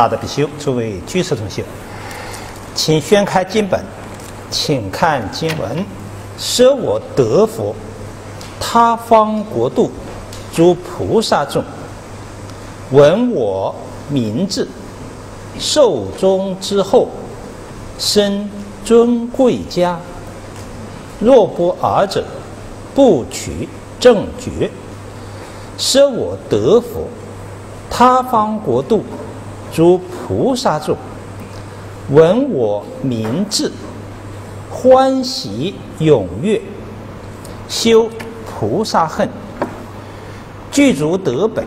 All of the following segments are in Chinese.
大德比丘，诸位居士同学，请宣开经本，请看经文：舍我得佛，他方国度诸菩萨众，闻我名字，寿终之后，生尊贵家。若不尔者，不取正觉。舍我得佛，他方国度。诸菩萨众，闻我名字，欢喜踊跃，修菩萨恨，具足德本。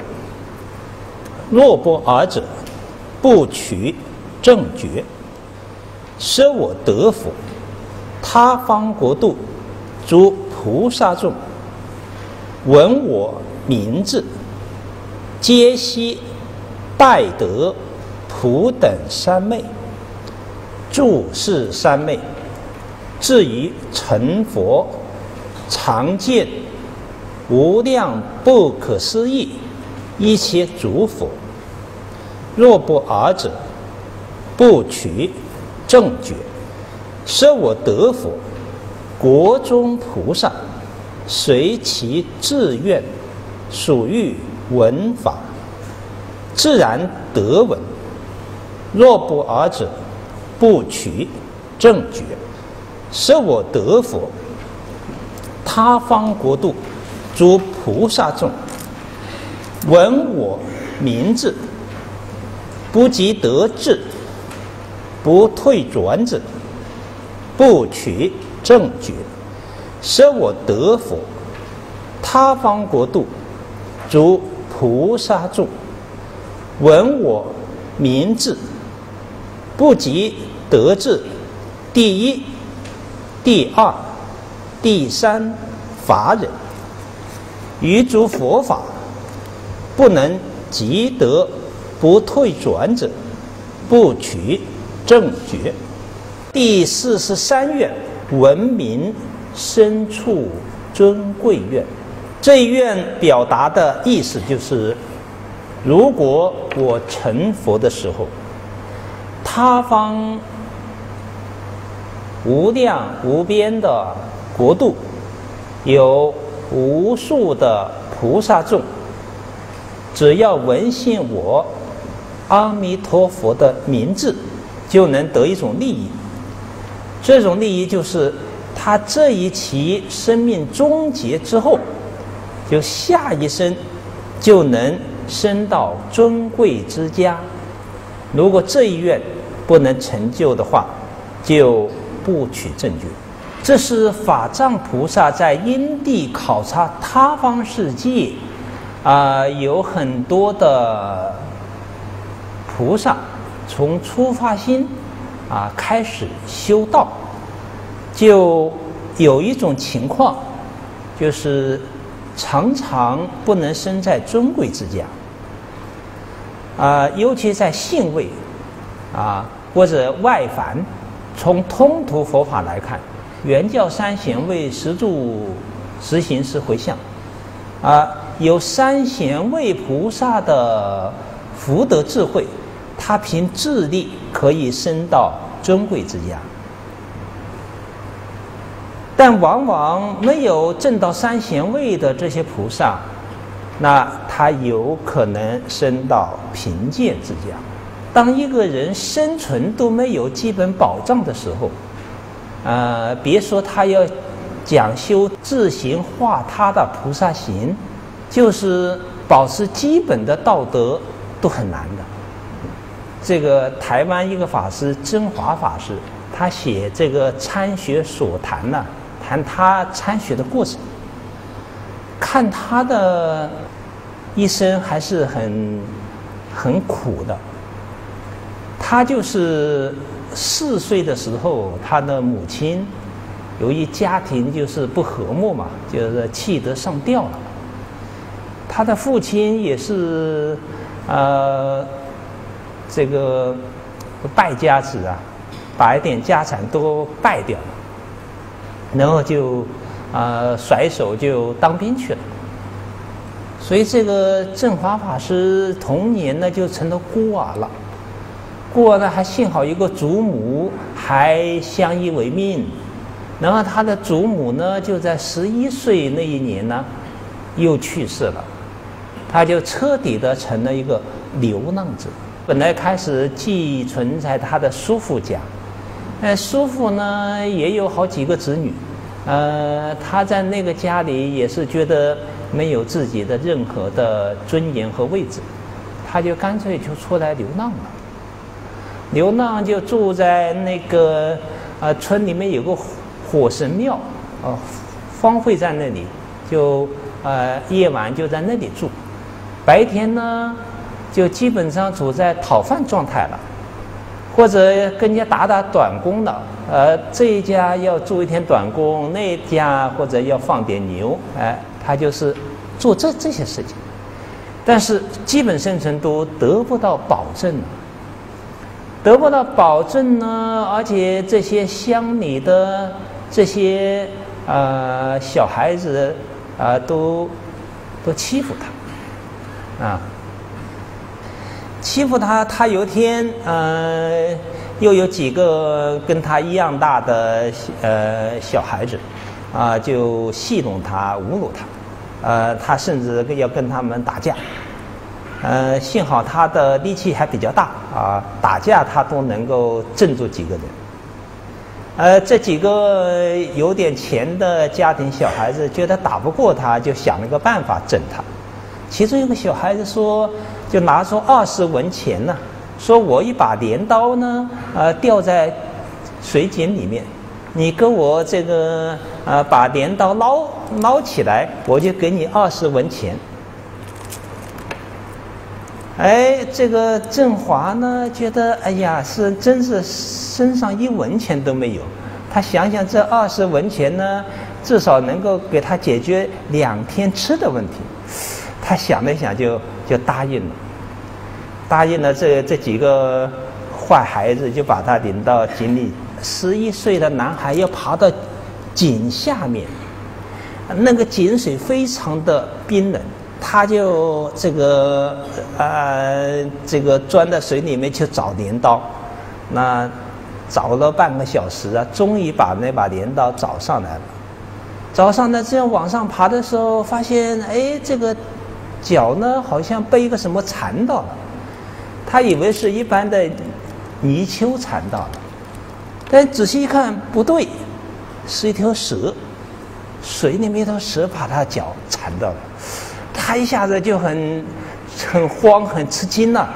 若不尔者，不取正觉。舍我得佛，他方国度，诸菩萨众，闻我名字，皆悉拜得。普等三昧，住是三昧，至于成佛，常见无量不可思议一切诸佛。若不尔者，不取正觉。舍我得佛，国中菩萨随其自愿，属于闻法，自然得闻。若不尔者，不取正觉。舍我得佛，他方国度诸菩萨众，闻我名字，不及得志，不退转者，不取正觉。舍我得佛，他方国度诸菩萨众，闻我名字。不及得志，第一、第二、第三法忍，于诸佛法不能即得不退转者，不取正觉。第四十三愿，闻名深处尊贵愿。这一愿表达的意思就是，如果我成佛的时候。他方无量无边的国度，有无数的菩萨众，只要闻信我阿弥陀佛的名字，就能得一种利益。这种利益就是，他这一期生命终结之后，就下一生就能升到尊贵之家。如果这一愿。不能成就的话，就不取证据。这是法藏菩萨在因地考察他方世界，啊，有很多的菩萨从出发心啊开始修道，就有一种情况，就是常常不能生在尊贵之家，啊，尤其在性位。啊，或者外凡，从通途佛法来看，原教三贤位十住实行是回向，啊，有三贤位菩萨的福德智慧，他凭智力可以升到尊贵之家，但往往没有证到三贤位的这些菩萨，那他有可能升到贫贱之家。当一个人生存都没有基本保障的时候，呃，别说他要讲修自行化他的菩萨行，就是保持基本的道德都很难的。这个台湾一个法师真华法师，他写这个参学所谈呢，谈他参学的过程，看他的一生还是很很苦的。他就是四岁的时候，他的母亲由于家庭就是不和睦嘛，就是气得上吊了。他的父亲也是，呃，这个败家子啊，把一点家产都败掉了，然后就啊甩手就当兵去了。所以这个正华法师童年呢就成了孤儿了。过呢还幸好一个祖母还相依为命，然后他的祖母呢就在十一岁那一年呢又去世了，他就彻底的成了一个流浪者。本来开始寄存在他的叔父家，呃，叔父呢也有好几个子女，呃，他在那个家里也是觉得没有自己的任何的尊严和位置，他就干脆就出来流浪了。流浪就住在那个呃村里面有个火神庙，哦，荒废在那里，就呃夜晚就在那里住，白天呢。就基本上处在讨饭状态了，或者跟人家打打短工的，呃，这一家要做一天短工，那一家或者要放点牛，哎，他就是做这这些事情，但是基本生存都得不到保证，得不到保证呢，而且这些乡里的这些呃小孩子啊，都都欺负他，啊。欺负他，他有一天，呃，又有几个跟他一样大的呃小孩子，啊，就戏弄他、侮辱他，呃，他甚至要跟他们打架，呃，幸好他的力气还比较大，啊，打架他都能够镇住几个人，呃，这几个有点钱的家庭小孩子觉得打不过他，就想了个办法整他，其中有个小孩子说。就拿出二十文钱呢，说我一把镰刀呢，呃，掉在水井里面，你跟我这个呃把镰刀捞捞起来，我就给你二十文钱。哎，这个振华呢，觉得哎呀，是真是身上一文钱都没有。他想想这二十文钱呢，至少能够给他解决两天吃的问题。他想了想，就就答应了。答应了这这几个坏孩子，就把他领到井里。十一岁的男孩要爬到井下面，那个井水非常的冰冷，他就这个呃这个钻到水里面去找镰刀，那找了半个小时啊，终于把那把镰刀找上来了。找上来这样往上爬的时候，发现哎这个脚呢好像被一个什么缠到了。他以为是一般的泥鳅缠到了，但仔细一看不对，是一条蛇，水里面一条蛇把他脚缠到了，他一下子就很很慌很吃惊了，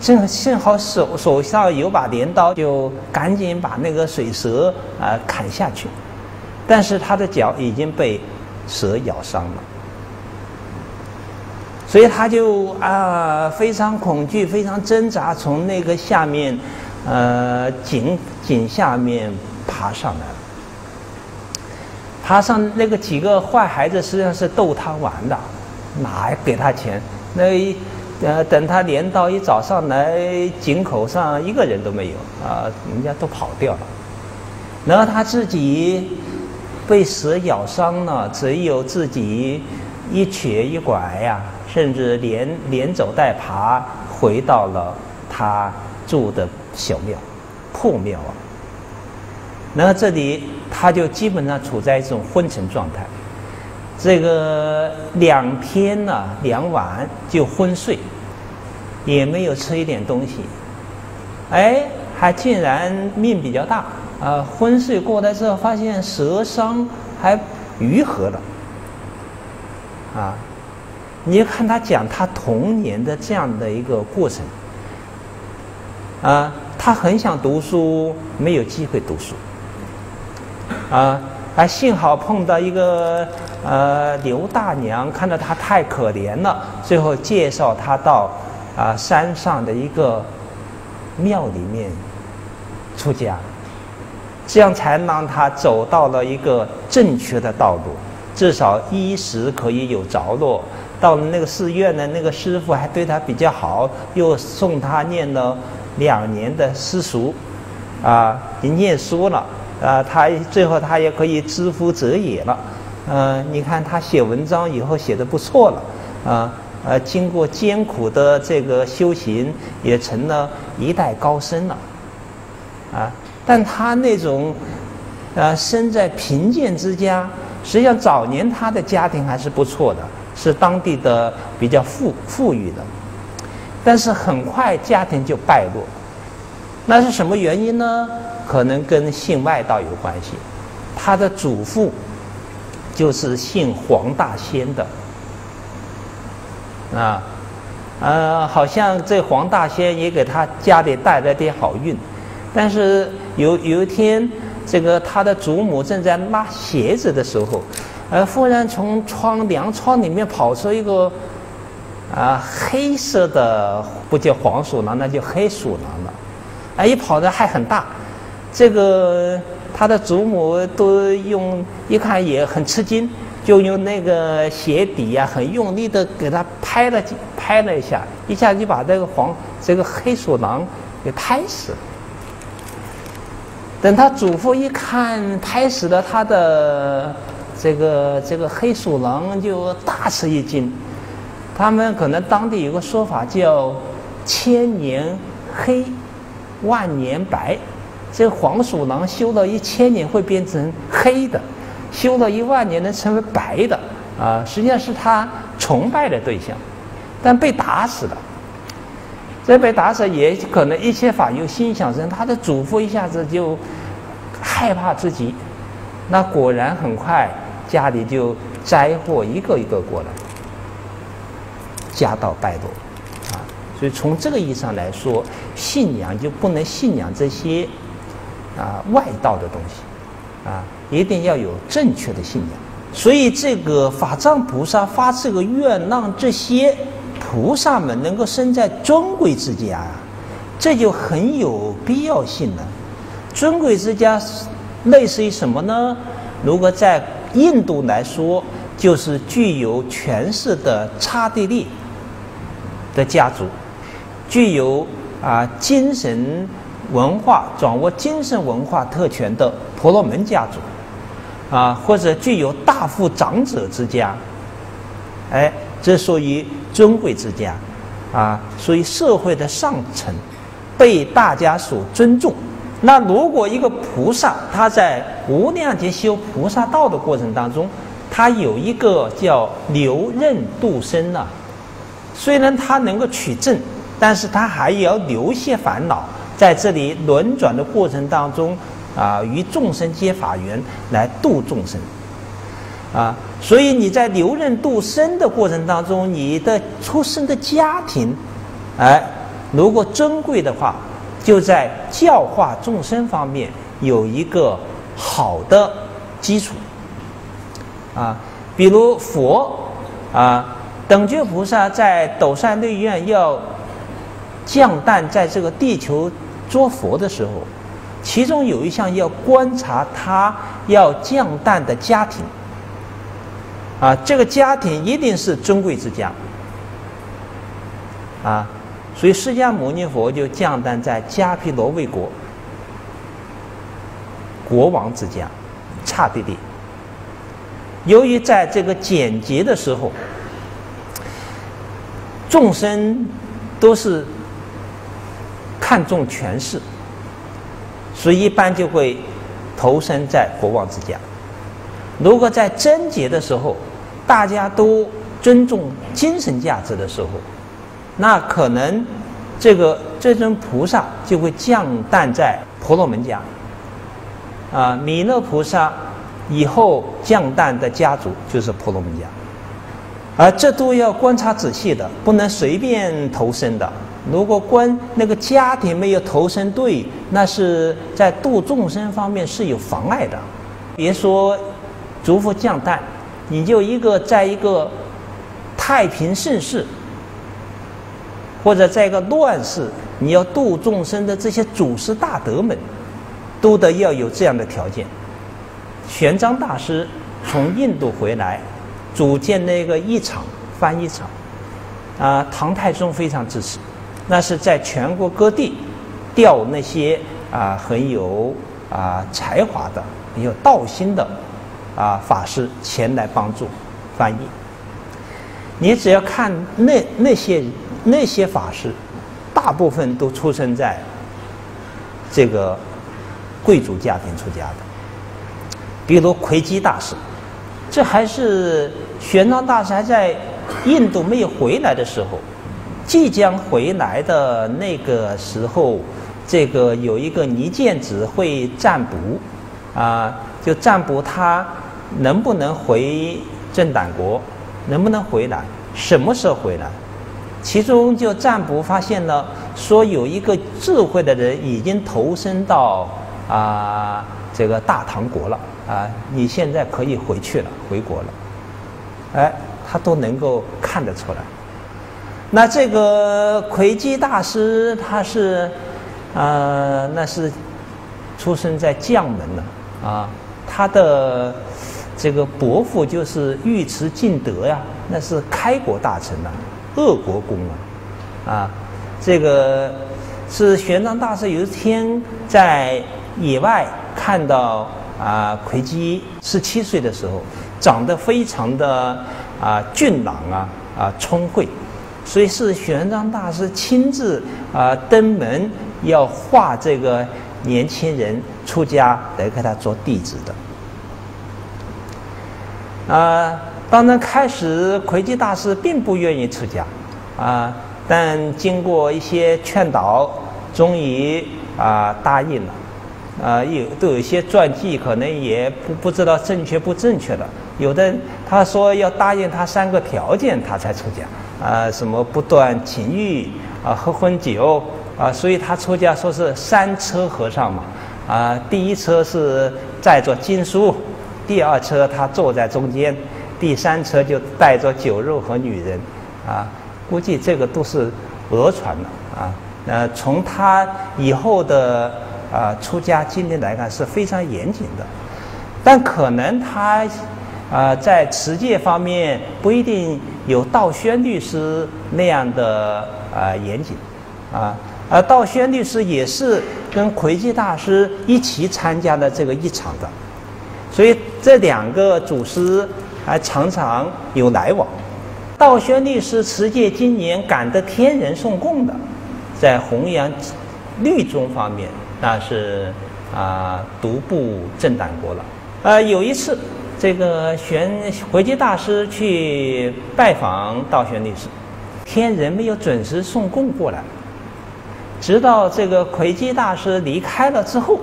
正幸好手手上有把镰刀，就赶紧把那个水蛇啊砍下去，但是他的脚已经被蛇咬伤了。所以他就啊非常恐惧，非常挣扎，从那个下面，呃井井下面爬上来了。爬上那个几个坏孩子实际上是逗他玩的，哪还给他钱？那一呃等他连到一早上来，井口上一个人都没有啊，人家都跑掉了。然后他自己被蛇咬伤了，只有自己一瘸一拐呀。甚至连连走带爬回到了他住的小庙破庙啊。然后这里他就基本上处在一种昏沉状态，这个两天呢两晚就昏睡，也没有吃一点东西，哎，还竟然命比较大啊！昏睡过来之后，发现蛇伤还愈合了，啊。你看他讲他童年的这样的一个过程，啊，他很想读书，没有机会读书，啊，还幸好碰到一个呃刘大娘，看到他太可怜了，最后介绍他到啊山上的一个庙里面出家，这样才让他走到了一个正确的道路，至少衣食可以有着落。到了那个寺院呢，那个师傅还对他比较好，又送他念了两年的私塾，啊，你念书了，啊，他最后他也可以知夫者也了，嗯，你看他写文章以后写的不错了，啊，呃，经过艰苦的这个修行，也成了一代高僧了，啊，但他那种，呃，生在贫贱之家，实际上早年他的家庭还是不错的，是当地的比较富富裕的，但是很快家庭就败落，那是什么原因呢？可能跟信外道有关系，他的祖父就是姓黄大仙的。啊，呃，好像这黄大仙也给他家里带来点好运，但是有有一天，这个他的祖母正在拉鞋子的时候，呃，忽然从窗凉窗里面跑出一个啊黑色的，不叫黄鼠狼，那叫黑鼠狼了，哎，一跑的还很大，这个他的祖母都用一看也很吃惊。就用那个鞋底呀，很用力的给他拍了拍了一下，一下就把这个黄这个黑鼠狼给拍死了。等他祖父一看拍死了他的这个这个黑鼠狼，就大吃一惊。他们可能当地有个说法叫“千年黑，万年白”，这黄鼠狼修了一千年会变成黑的。修了一万年能成为白的啊，实际上是他崇拜的对象，但被打死了。这被打死也可能一切法由心想生，他的祖父一下子就害怕自己。那果然很快家里就灾祸一个一个过来，家道败落啊。所以从这个意义上来说，信仰就不能信仰这些啊外道的东西啊。一定要有正确的信仰，所以这个法藏菩萨发这个愿，让这些菩萨们能够生在尊贵之家，这就很有必要性了。尊贵之家类似于什么呢？如果在印度来说，就是具有权势的刹帝利的家族，具有啊精神文化、掌握精神文化特权的婆罗门家族。啊，或者具有大富长者之家，哎，这属于尊贵之家，啊，属于社会的上层，被大家所尊重。那如果一个菩萨他在无量劫修菩萨道的过程当中，他有一个叫留任度生呢，虽然他能够取证，但是他还要留些烦恼，在这里轮转的过程当中。啊，与众生皆法缘，来度众生。啊，所以你在留任度生的过程当中，你的出生的家庭，哎，如果珍贵的话，就在教化众生方面有一个好的基础。啊，比如佛啊，等觉菩萨在斗善内院要降诞在这个地球做佛的时候。其中有一项要观察他要降诞的家庭，啊，这个家庭一定是尊贵之家，啊，所以释迦牟尼佛就降诞在迦毗罗卫国国王之家，刹帝利。由于在这个简洁的时候，众生都是看重权势。所以一般就会投身在国王之家。如果在贞洁的时候，大家都尊重精神价值的时候，那可能这个这尊菩萨就会降诞在婆罗门家。啊，弥勒菩萨以后降诞的家族就是婆罗门家，而这都要观察仔细的，不能随便投身的。如果观那个家庭没有投身对，那是在度众生方面是有妨碍的。别说逐福降诞，你就一个在一个太平盛世，或者在一个乱世，你要度众生的这些祖师大德们，都得要有这样的条件。玄奘大师从印度回来，组建那个译场翻译场，啊，唐太宗非常支持。那是在全国各地调那些啊很有啊才华的、很有道心的啊法师前来帮助翻译。你只要看那那些那些法师，大部分都出生在这个贵族家庭出家的，比如魁基大师，这还是玄奘大师还在印度没有回来的时候，即将回来的那个时候，这个有一个尼建子会占卜，啊，就占卜他能不能回正党国。能不能回来？什么时候回来？其中就占卜发现了，说有一个智慧的人已经投身到啊这个大唐国了啊，你现在可以回去了，回国了。哎，他都能够看得出来。那这个魁基大师他是呃，那是出生在将门的。啊，他的。这个伯父就是尉迟敬德呀，那是开国大臣呐，鄂国公啊，啊，这个是玄奘大师有一天在野外看到啊，魁基十七岁的时候，长得非常的啊俊朗啊啊聪慧，所以是玄奘大师亲自啊登门要画这个年轻人出家来给他做弟子的。啊，当然，开始魁基大师并不愿意出家，啊，但经过一些劝导，终于啊答应了。啊，有都有一些传记，可能也不不知道正确不正确的。有的他说要答应他三个条件，他才出家。啊，什么不断情欲，啊，喝荤酒，啊，所以他出家说是三车和尚嘛。啊，第一车是载着经书。第二车他坐在中间，第三车就带着酒肉和女人，啊，估计这个都是讹传的啊。呃，从他以后的啊出家经历来看是非常严谨的，但可能他啊在持戒方面不一定有道宣律师那样的啊严谨，啊，而道宣律师也是跟魁基大师一起参加了这个一场的。所以这两个祖师还常常有来往。道宣律师持戒今年赶得天人送供的，在弘扬律宗方面那是啊独步正胆国了。呃，有一次这个玄回基大师去拜访道宣律师，天人没有准时送供过来，直到这个魁基大师离开了之后，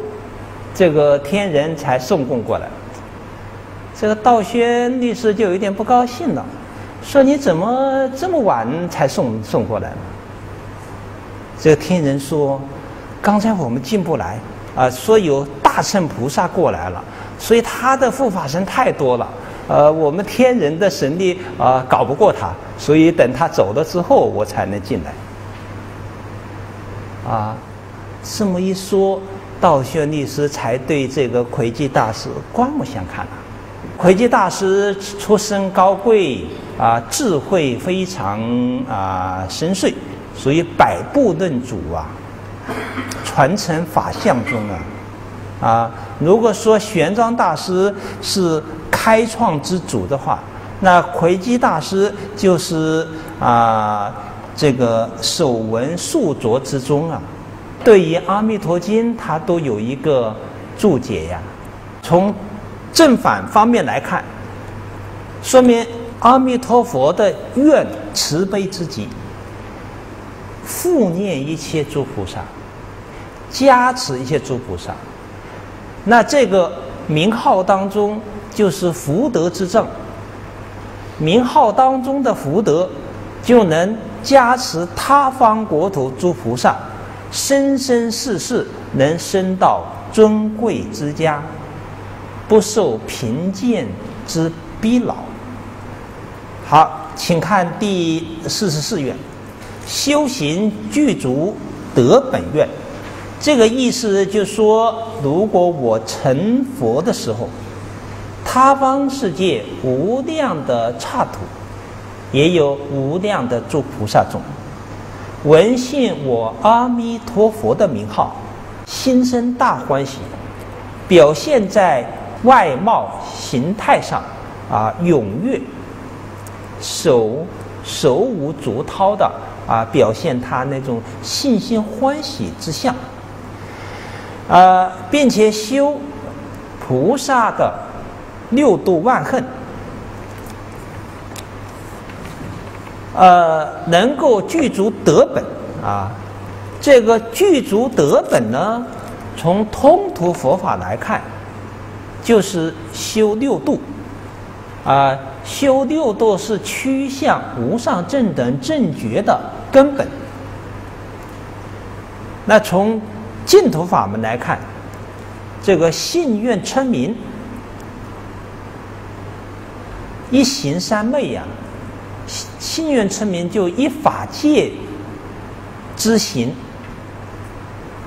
这个天人才送供过来。这个道宣律师就有点不高兴了，说：“你怎么这么晚才送送过来呢？”这个天人说：“刚才我们进不来啊，说有大乘菩萨过来了，所以他的护法神太多了，呃，我们天人的神力啊搞不过他，所以等他走了之后，我才能进来。”啊，这么一说，道宣律师才对这个魁基大师刮目相看了。魁基大师出身高贵啊，智慧非常啊深邃，所以百部论主啊，传承法相中啊。啊，如果说玄奘大师是开创之主的话，那魁基大师就是啊这个手文数着之中啊。对于《阿弥陀经》，他都有一个注解呀，从。正反方面来看，说明阿弥陀佛的愿慈悲之极，复念一切诸菩萨，加持一切诸菩萨。那这个名号当中就是福德之正，名号当中的福德就能加持他方国土诸菩萨，生生世世能升到尊贵之家。不受贫贱之逼恼。好，请看第四十四愿：修行具足得本愿。这个意思就说，如果我成佛的时候，他方世界无量的刹土，也有无量的诸菩萨众，闻信我阿弥陀佛的名号，心生大欢喜，表现在。外貌形态上，啊，踊跃，手手舞足蹈的啊，表现他那种信心欢喜之相，啊，并且修菩萨的六度万恨，呃，能够具足德本啊。这个具足德本呢，从通途佛法来看，就是修六度啊。修六度是趋向无上正等正觉的根本。那从净土法门来看，这个信愿称名，一行三昧呀，信愿称名就一法界之行，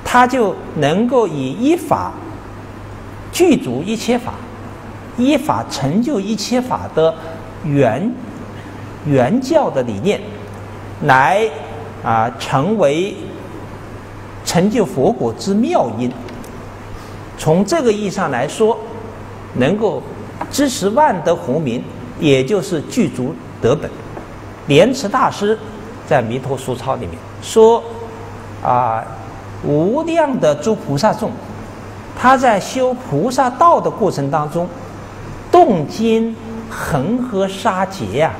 他就能够以一法具足一切法。依法成就一切法的原原教的理念，来啊成为成就佛果之妙因。从这个意义上来说，能够支持万德洪名，也就是具足德本。莲池大师在《弥陀书钞》里面说：“啊，无量的诸菩萨众，他在修菩萨道的过程当中。”动经恒河沙劫呀，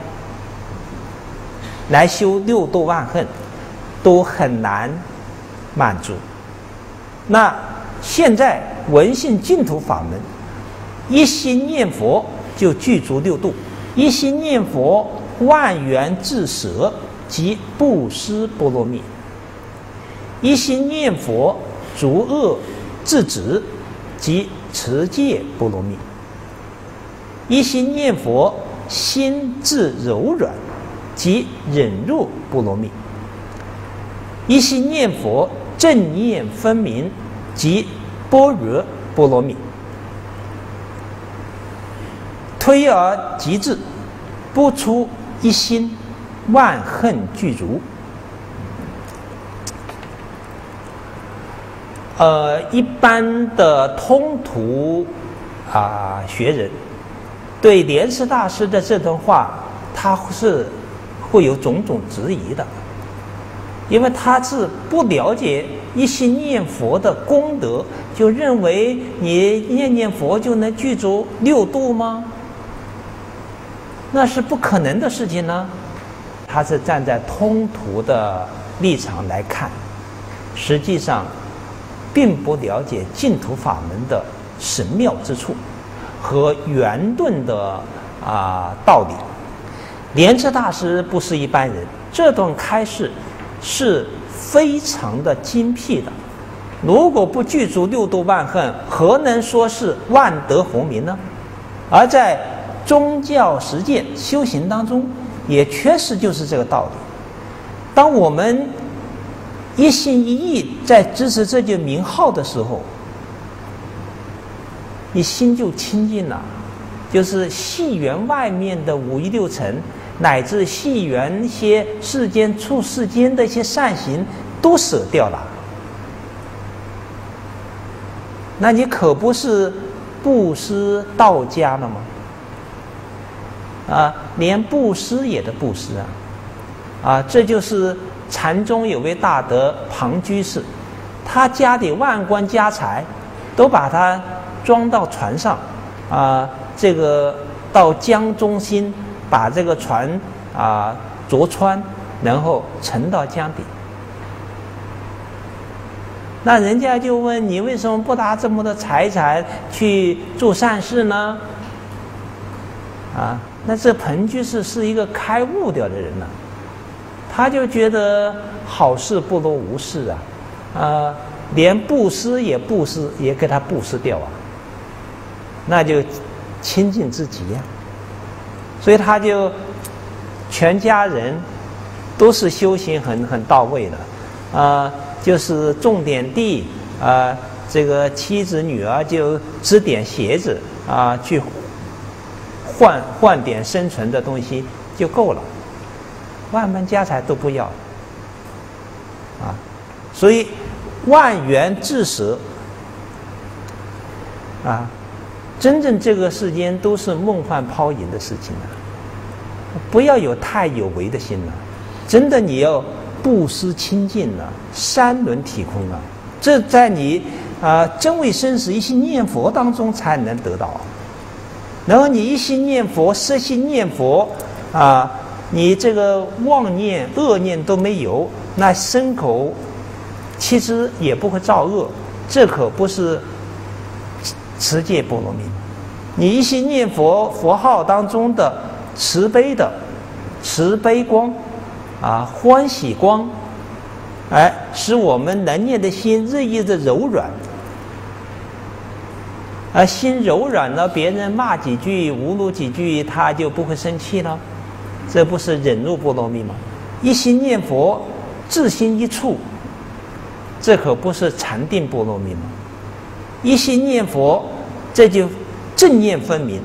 来修六度万恨，都很难满足。那现在闻信净土法门，一心念佛就具足六度，一心念佛万缘自舍即布施波罗蜜，一心念佛逐恶自止即持戒波罗蜜。一心念佛，心自柔软，即忍辱波罗蜜；一心念佛，正念分明，即般若波罗蜜。推而极致，不出一心，万恨俱足。呃，一般的通途啊学人。对莲师大师的这段话，他是会有种种质疑的，因为他是不了解一心念佛的功德，就认为你念念佛就能具足六度吗？那是不可能的事情呢。他是站在通途的立场来看，实际上并不了解净土法门的神妙之处。和圆顿的啊道理，莲池大师不是一般人，这段开示是非常的精辟的。如果不具足六度万恨，何能说是万德洪名呢？而在宗教实践修行当中，也确实就是这个道理。当我们一心一意在支持这句名号的时候，你心就清净了，就是戏园外面的五欲六尘，乃至细缘些世间处世间的一些善行，都舍掉了。那你可不是布施道家了吗？啊，连布施也得布施啊！啊，这就是禅宗有位大德庞居士，他家里万贯家财，都把他。装到船上，啊，这个到江中心把这个船啊凿穿，然后沉到江底。那人家就问你为什么不拿这么多财产去做善事呢？啊，那这彭居士是一个开悟掉的人呢，他就觉得好事不如无事啊，啊，连布施也布施也给他布施掉啊。那就清净至极呀，所以他就全家人都是修行很很到位的，啊，就是种点地啊，这个妻子女儿就织点鞋子啊，去换换点生存的东西就够了，万般家财都不要，啊，所以万缘自舍啊。真正这个世间都是梦幻泡影的事情啊！不要有太有为的心了。真的，你要布施清净了，三轮体空了，这在你啊真为生死一心念佛当中才能得到。然后你一心念佛，摄心念佛啊，你这个妄念、恶念都没有，那身口其实也不会造恶，这可不是持戒波罗蜜。你一心念佛，佛号当中的慈悲的慈悲光。啊，欢喜光，哎，使我们能念的心日益的柔软，而心柔软了，别人骂几句、侮辱几句，他就不会生气了。这不是忍辱波罗蜜吗？一心念佛，自心一处，这可不是禅定波罗蜜吗？一心念佛，这就正念分明，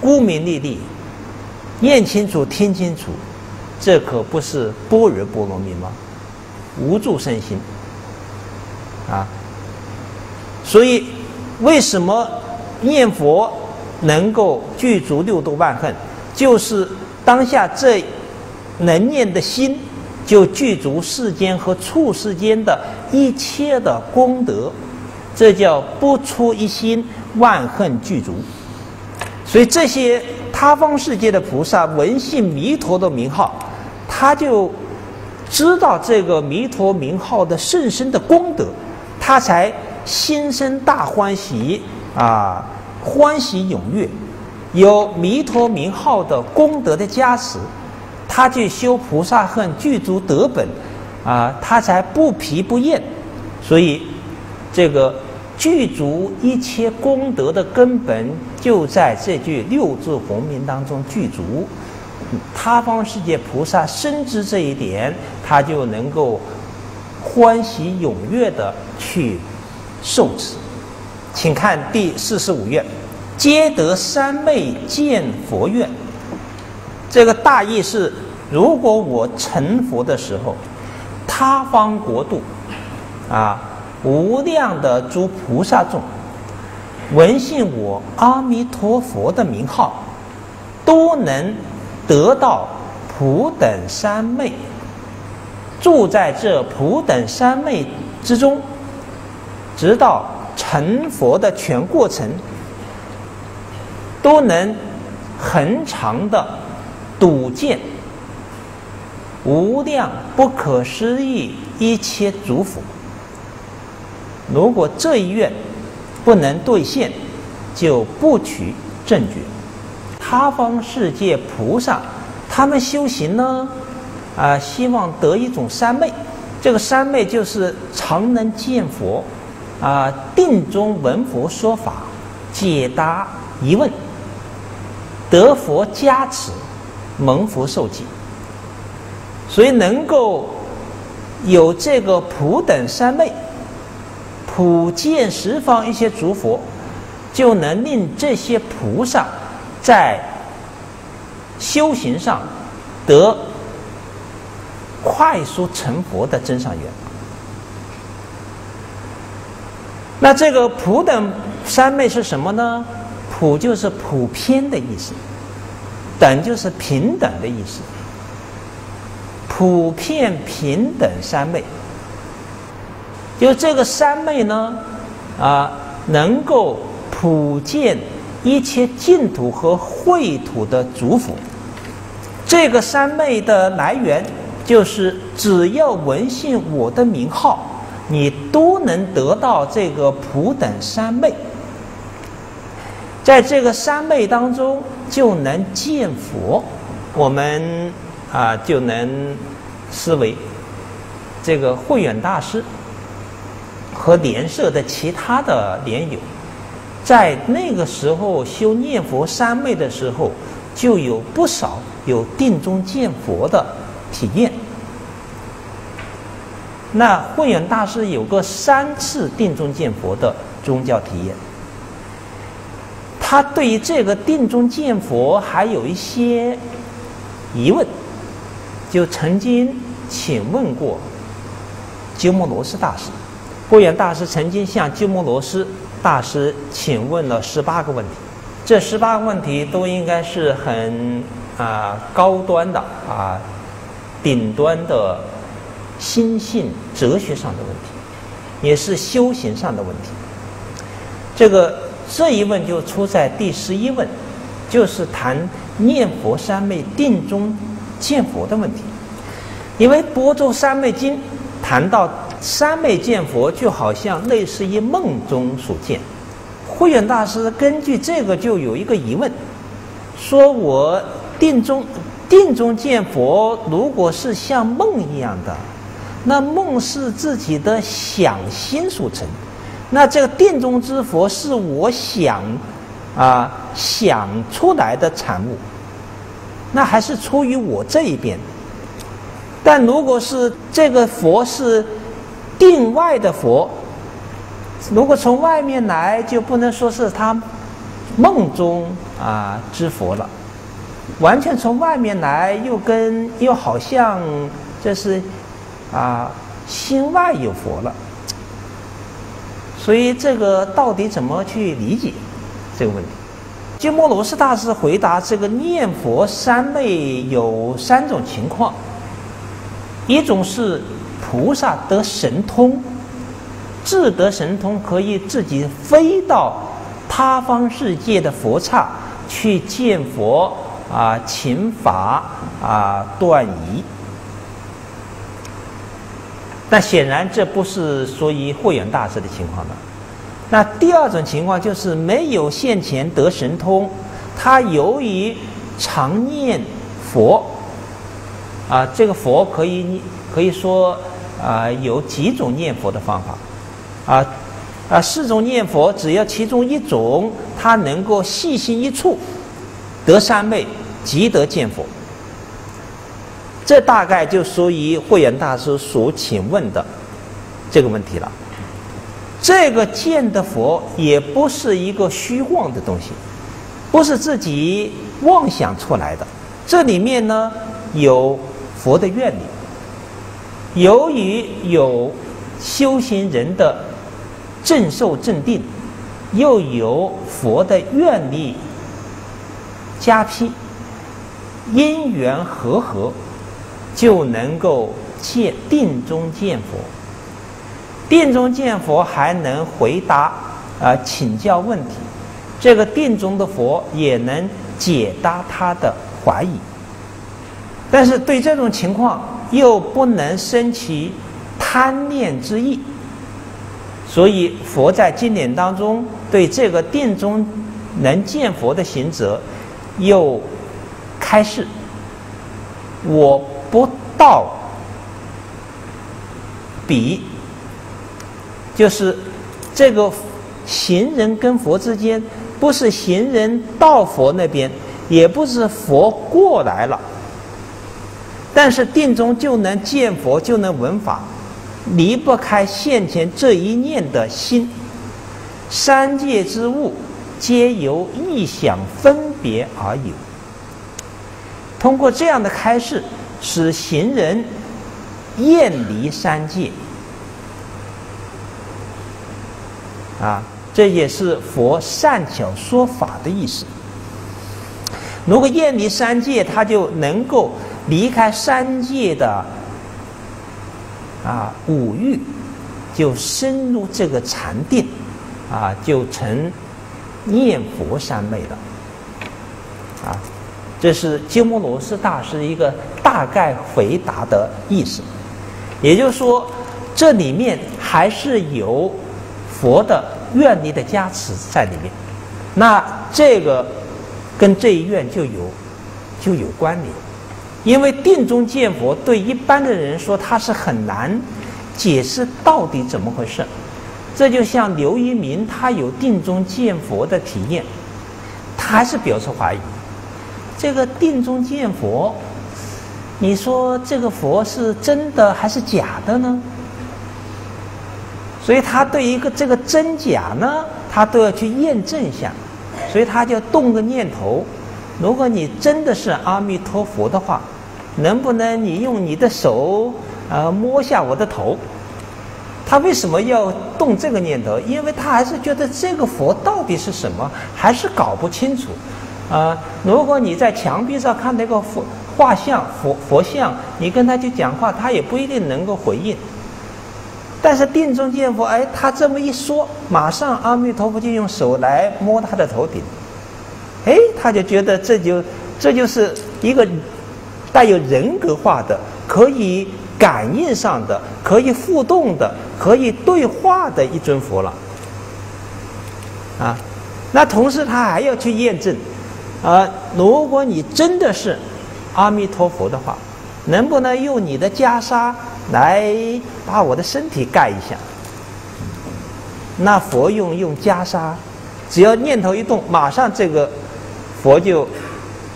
孤明历历，念清楚，听清楚。这可不是般若波罗蜜吗？无助身心啊！所以，为什么念佛能够具足六度万恨？就是当下这能念的心，就具足世间和处世间的一切的功德。这叫不出一心，万恨具足。所以这些他方世界的菩萨闻信弥陀的名号。他就知道这个弥陀名号的甚深的功德，他才心生大欢喜啊，欢喜踊跃。有弥陀名号的功德的加持，他去修菩萨恨具足德本啊，他才不疲不厌。所以，这个具足一切功德的根本，就在这句六字洪名当中具足。他方世界菩萨深知这一点，他就能够欢喜踊跃的去受持。请看第四十五愿：皆得三昧见佛愿。这个大意是：如果我成佛的时候，他方国度啊，无量的诸菩萨众闻信我阿弥陀佛的名号，都能。得到普等三昧，住在这普等三昧之中，直到成佛的全过程，都能恒常的睹见无量不可思议一切诸佛。如果这一愿不能兑现，就不取正觉。他方世界菩萨，他们修行呢，啊，希望得一种三昧。这个三昧就是常能见佛，啊，定中闻佛说法，解答疑问，得佛加持，蒙佛受记。所以能够有这个普等三昧，普见十方一些诸佛，就能令这些菩萨。在修行上得快速成佛的真上缘。那这个普等三昧是什么呢？普就是普遍的意思，等就是平等的意思。普遍平等三昧，就这个三昧呢，啊，能够普见。一切净土和秽土的主佛，这个三昧的来源就是只要闻信我的名号，你都能得到这个普等三昧。在这个三昧当中，就能见佛。我们啊，就能思维这个慧远大师和莲社的其他的莲友。在那个时候修念佛三昧的时候，就有不少有定中见佛的体验。那慧远大师有个三次定中见佛的宗教体验，他对于这个定中见佛还有一些疑问，就曾经请问过鸠摩罗什大师。慧远大师曾经向鸠摩罗什。大师请问了十八个问题，这十八个问题都应该是很啊高端的啊顶端的心性哲学上的问题，也是修行上的问题。这个这一问就出在第十一问，就是谈念佛三昧定中见佛的问题。因为《般舟三昧经》谈到三昧见佛，就好像类似于梦中所见。慧远大师根据这个就有一个疑问，说我定中定中见佛，如果是像梦一样的，那梦是自己的想心所成。那这个定中之佛是我想啊想出来的产物，那还是出于我这一边。但如果是这个佛是定外的佛，如果从外面来，就不能说是他梦中啊之佛了。完全从外面来，又跟又好像这是啊心外有佛了。所以这个到底怎么去理解这个问题？鸠摩罗什大师回答：这个念佛三昧有三种情况，一种是菩萨得神通，自得神通可以自己飞到他方世界的佛刹去见佛啊，请法啊，断疑。那显然这不是属于慧远大师的情况了。那第二种情况就是没有现前得神通，他由于常念佛，啊，这个佛可以可以说啊有几种念佛的方法，啊啊四种念佛，只要其中一种他能够细心一处得三昧，即得见佛。这大概就属于慧远大师所请问的这个问题了。这个见的佛也不是一个虚妄的东西，不是自己妄想出来的。这里面呢有佛的愿力，由于有修行人的正受正定，又有佛的愿力加披，因缘和合。就能够见定中见佛，定中见佛还能回答啊请教问题，这个定中的佛也能解答他的怀疑。但是对这种情况又不能生起贪念之意，所以佛在经典当中对这个定中能见佛的行者又开示我。不到比，就是这个行人跟佛之间，不是行人到佛那边，也不是佛过来了，但是定中就能见佛，就能闻法，离不开现前这一念的心。三界之物，皆由意想分别而有。通过这样的开示。使行人厌离三界，啊，这也是佛善巧说法的意思。如果厌离三界，他就能够离开三界的啊五欲，就深入这个禅定，啊，就成念佛三昧了，啊。这是鸠摩罗什大师一个大概回答的意思，也就是说，这里面还是有佛的愿力的加持在里面。那这个跟这一愿就有就有关联，因为定中见佛对一般的人说他是很难解释到底怎么回事。这就像刘一鸣他有定中见佛的体验，他还是表示怀疑。这个定中见佛，你说这个佛是真的还是假的呢？所以他对一个这个真假呢，他都要去验证一下，所以他就动个念头：如果你真的是阿弥陀佛的话，能不能你用你的手啊摸下我的头？他为什么要动这个念头？因为他还是觉得这个佛到底是什么，还是搞不清楚。啊，如果你在墙壁上看那个佛画像、佛佛像，你跟他去讲话，他也不一定能够回应。但是定中见佛，哎，他这么一说，马上阿弥陀佛就用手来摸他的头顶，哎，他就觉得这就这就是一个带有人格化的、可以感应上的、可以互动的、可以对话的一尊佛了。啊，那同时他还要去验证，啊，如果你真的是阿弥陀佛的话，能不能用你的袈裟来把我的身体盖一下？那佛用用袈裟，只要念头一动，马上这个佛就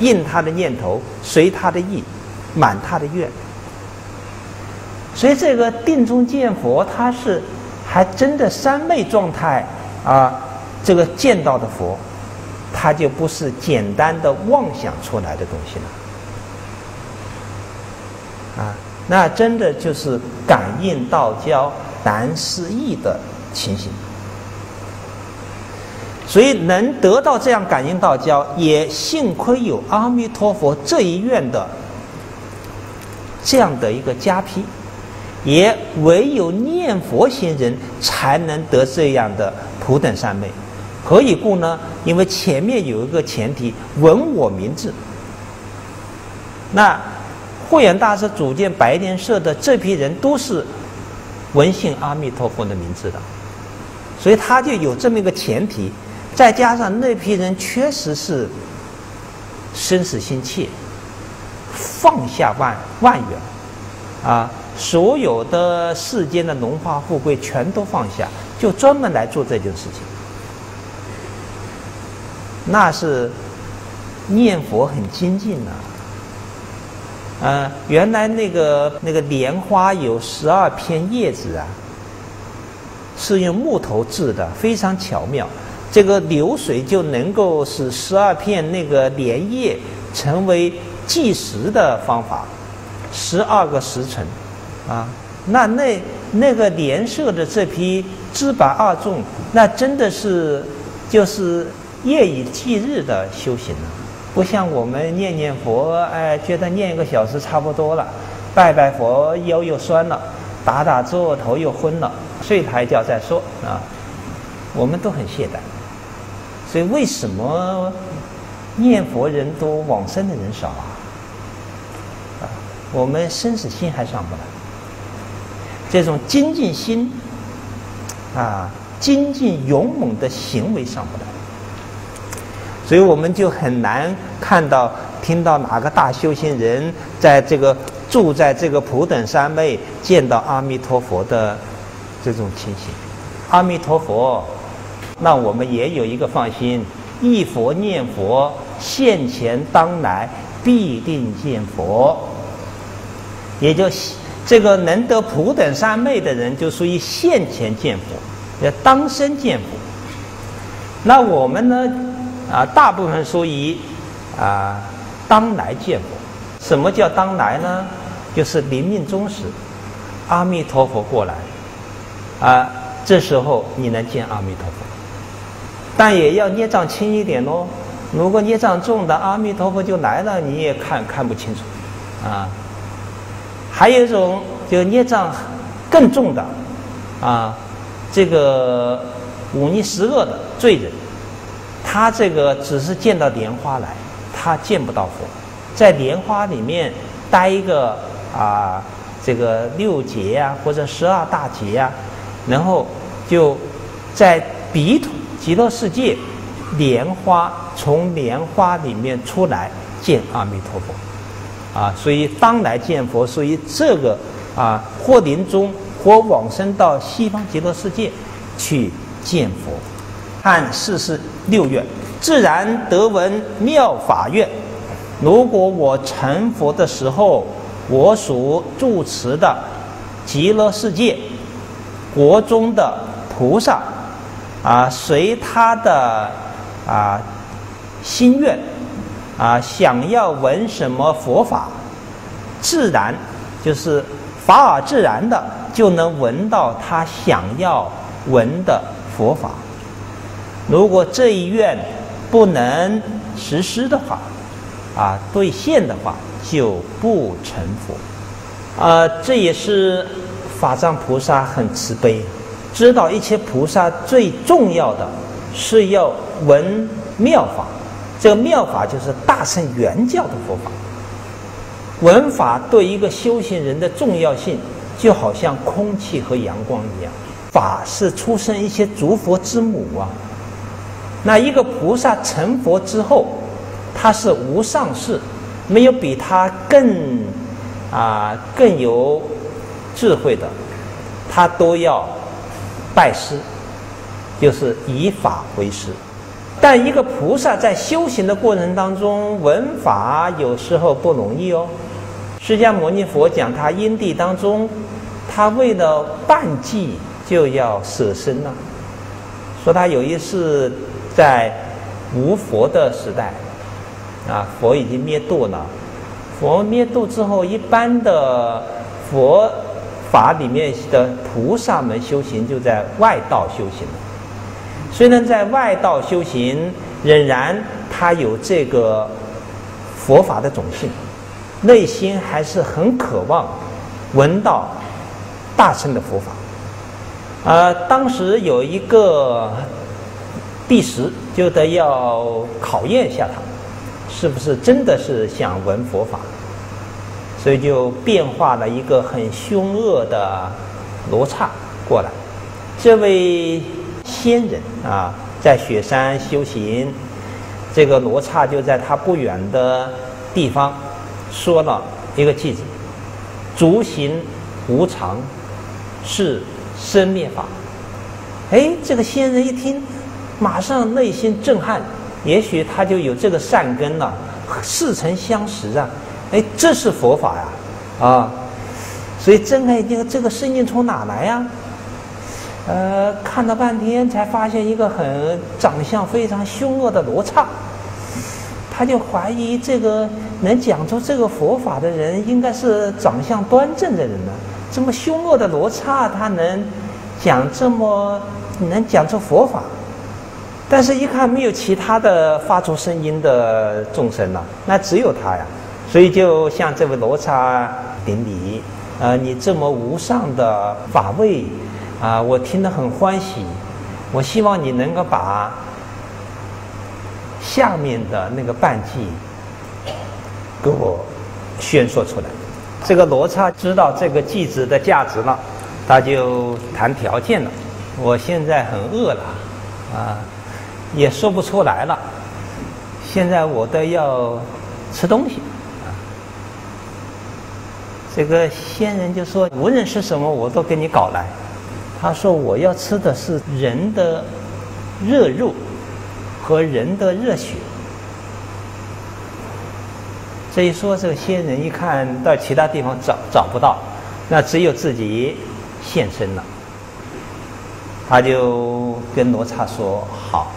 应他的念头，随他的意，满他的愿。所以这个定中见佛，他是还真的三昧状态啊。这个见到的佛，他就不是简单的妄想出来的东西了，啊，那真的就是感应道交难思议的情形。所以能得到这样感应道交，也幸亏有阿弥陀佛这一愿的这样的一个加披，也唯有念佛行人才能得这样的普等三昧。何以故呢？因为前面有一个前提，闻我名字。那慧远大师组建白莲社的这批人都是闻信阿弥陀佛的名字的，所以他就有这么一个前提，再加上那批人确实是生死心切，放下万万元，啊，所有的世间的荣华富贵全都放下，就专门来做这件事情。那是念佛很精进呐，呃，原来那个那个莲花有十二片叶子啊，是用木头制的，非常巧妙。这个流水就能够使十二片那个莲叶成为计时的方法，十二个时辰，啊，那那那个莲社的这批知百二众，那真的是就是。夜以继日的修行呢，不像我们念念佛，哎，觉得念一个小时差不多了，拜拜佛腰又酸了，打打坐头又昏了，睡他一觉再说啊。我们都很懈怠，所以为什么念佛人多，往生的人少啊？啊，我们生死心还上不来，这种精进心啊，精进勇猛的行为上不来。所以我们就很难看到、听到哪个大修行人在这个住在这个普等三昧见到阿弥陀佛的这种情形。阿弥陀佛，那我们也有一个放心：一佛念佛，现前当来必定见佛。也就这个能得普等三昧的人，就属于现前见佛，要当生见佛。那我们呢？啊，大部分属于啊，当来见佛。什么叫当来呢？就是临命终时，阿弥陀佛过来，啊，这时候你能见阿弥陀佛。但也要孽障轻一点哦。如果孽障重的，阿弥陀佛就来了，你也看看不清楚，啊。还有一种就孽障更重的，啊，这个忤逆十恶的罪人。他这个只是见到莲花来，他见不到佛，在莲花里面待一个啊，这个六劫呀，或者十二大劫呀，然后就在彼土极乐世界，莲花从莲花里面出来见阿弥陀佛，啊，所以当来见佛，所以这个啊，或临终或往生到西方极乐世界去见佛。看世事六愿，自然得闻妙法愿。如果我成佛的时候，我所住持的极乐世界国中的菩萨啊，随他的啊心愿啊，想要闻什么佛法，自然就是法尔自然的就能闻到他想要闻的佛法。如果这一愿不能实施的话，啊，兑现的话，就不成佛。啊，这也是法藏菩萨很慈悲，知道一切菩萨最重要的是要闻妙法。这个妙法就是大乘圆教的佛法。闻法对一个修行人的重要性，就好像空气和阳光一样。法是出生一些诸佛之母啊。那一个菩萨成佛之后，他是无上士，没有比他更啊更有智慧的，他都要拜师，就是以法为师。但一个菩萨在修行的过程当中，闻法有时候不容易哦。释迦牟尼佛讲，他因地当中，他为了办济就要舍身了。说他有一次在无佛的时代，啊，佛已经灭度了。佛灭度之后，一般的佛法里面的菩萨们修行就在外道修行。虽然在外道修行，仍然他有这个佛法的种性，内心还是很渴望闻到大乘的佛法。呃，当时有一个第十，就得要考验一下他，是不是真的是想闻佛法，所以就变化了一个很凶恶的罗刹过来，这位。仙人啊，在雪山修行，这个罗刹就在他不远的地方说了一个句子：“足行无常，是生灭法。”哎，这个仙人一听，马上内心震撼，也许他就有这个善根了，似曾相识啊！哎，这是佛法呀，啊！所以睁开眼睛，这个声音从哪来呀？呃，看了半天才发现一个很长相非常凶恶的罗刹，他就怀疑这个能讲出这个佛法的人应该是长相端正的人呢。这么凶恶的罗刹，他能讲这么能讲出佛法？但是，一看没有其他的发出声音的众生了，那只有他呀。所以，就向这位罗刹顶礼。呃，你这么无上的法位。啊，我听得很欢喜。我希望你能够把下面的那个半句给我宣说出来。这个罗刹知道这个句子的价值了，他就谈条件了。我现在很饿了，啊，也说不出来了。现在我都要吃东西。这个仙人就说：“无论是什么，我都给你搞来。”他说：“我要吃的是人的热肉和人的热血。”这一说，这个仙人一看到其他地方找找不到，那只有自己现身了。他就跟罗刹说：“好，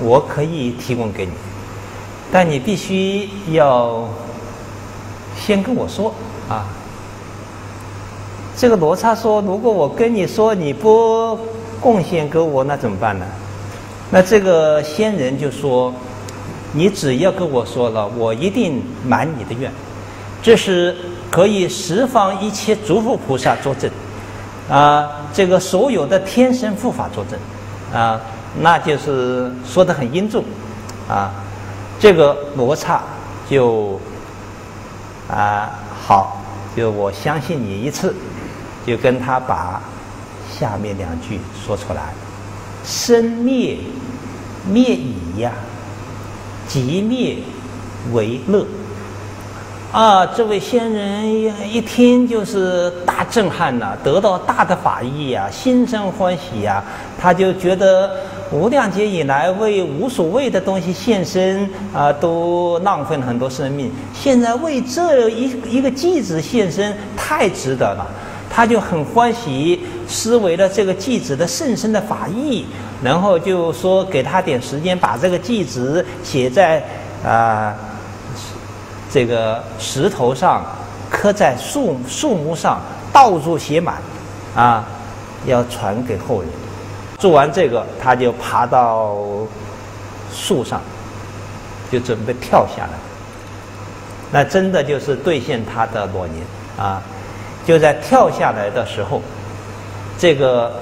我可以提供给你，但你必须要先跟我说啊。”这个罗刹说：“如果我跟你说你不贡献给我，那怎么办呢？”那这个仙人就说：“你只要跟我说了，我一定满你的愿。这是可以十方一切诸佛菩萨作证，啊，这个所有的天神护法作证，啊，那就是说的很殷重，啊，这个罗刹就啊好，就我相信你一次。”就跟他把下面两句说出来：生灭灭已呀，即灭为乐。啊，这位仙人一听就是大震撼呐，得到大的法益呀，心生欢喜呀。他就觉得无量劫以来为无所谓的东西献身啊，都浪费了很多生命。现在为这一一个句子献身，太值得了。他就很欢喜，思维了这个祭子的甚深的法义，然后就说给他点时间，把这个祭子写在啊这个石头上，刻在树树木上，到处写满，啊，要传给后人。做完这个，他就爬到树上，就准备跳下来。那真的就是兑现他的诺言啊！就在跳下来的时候，这个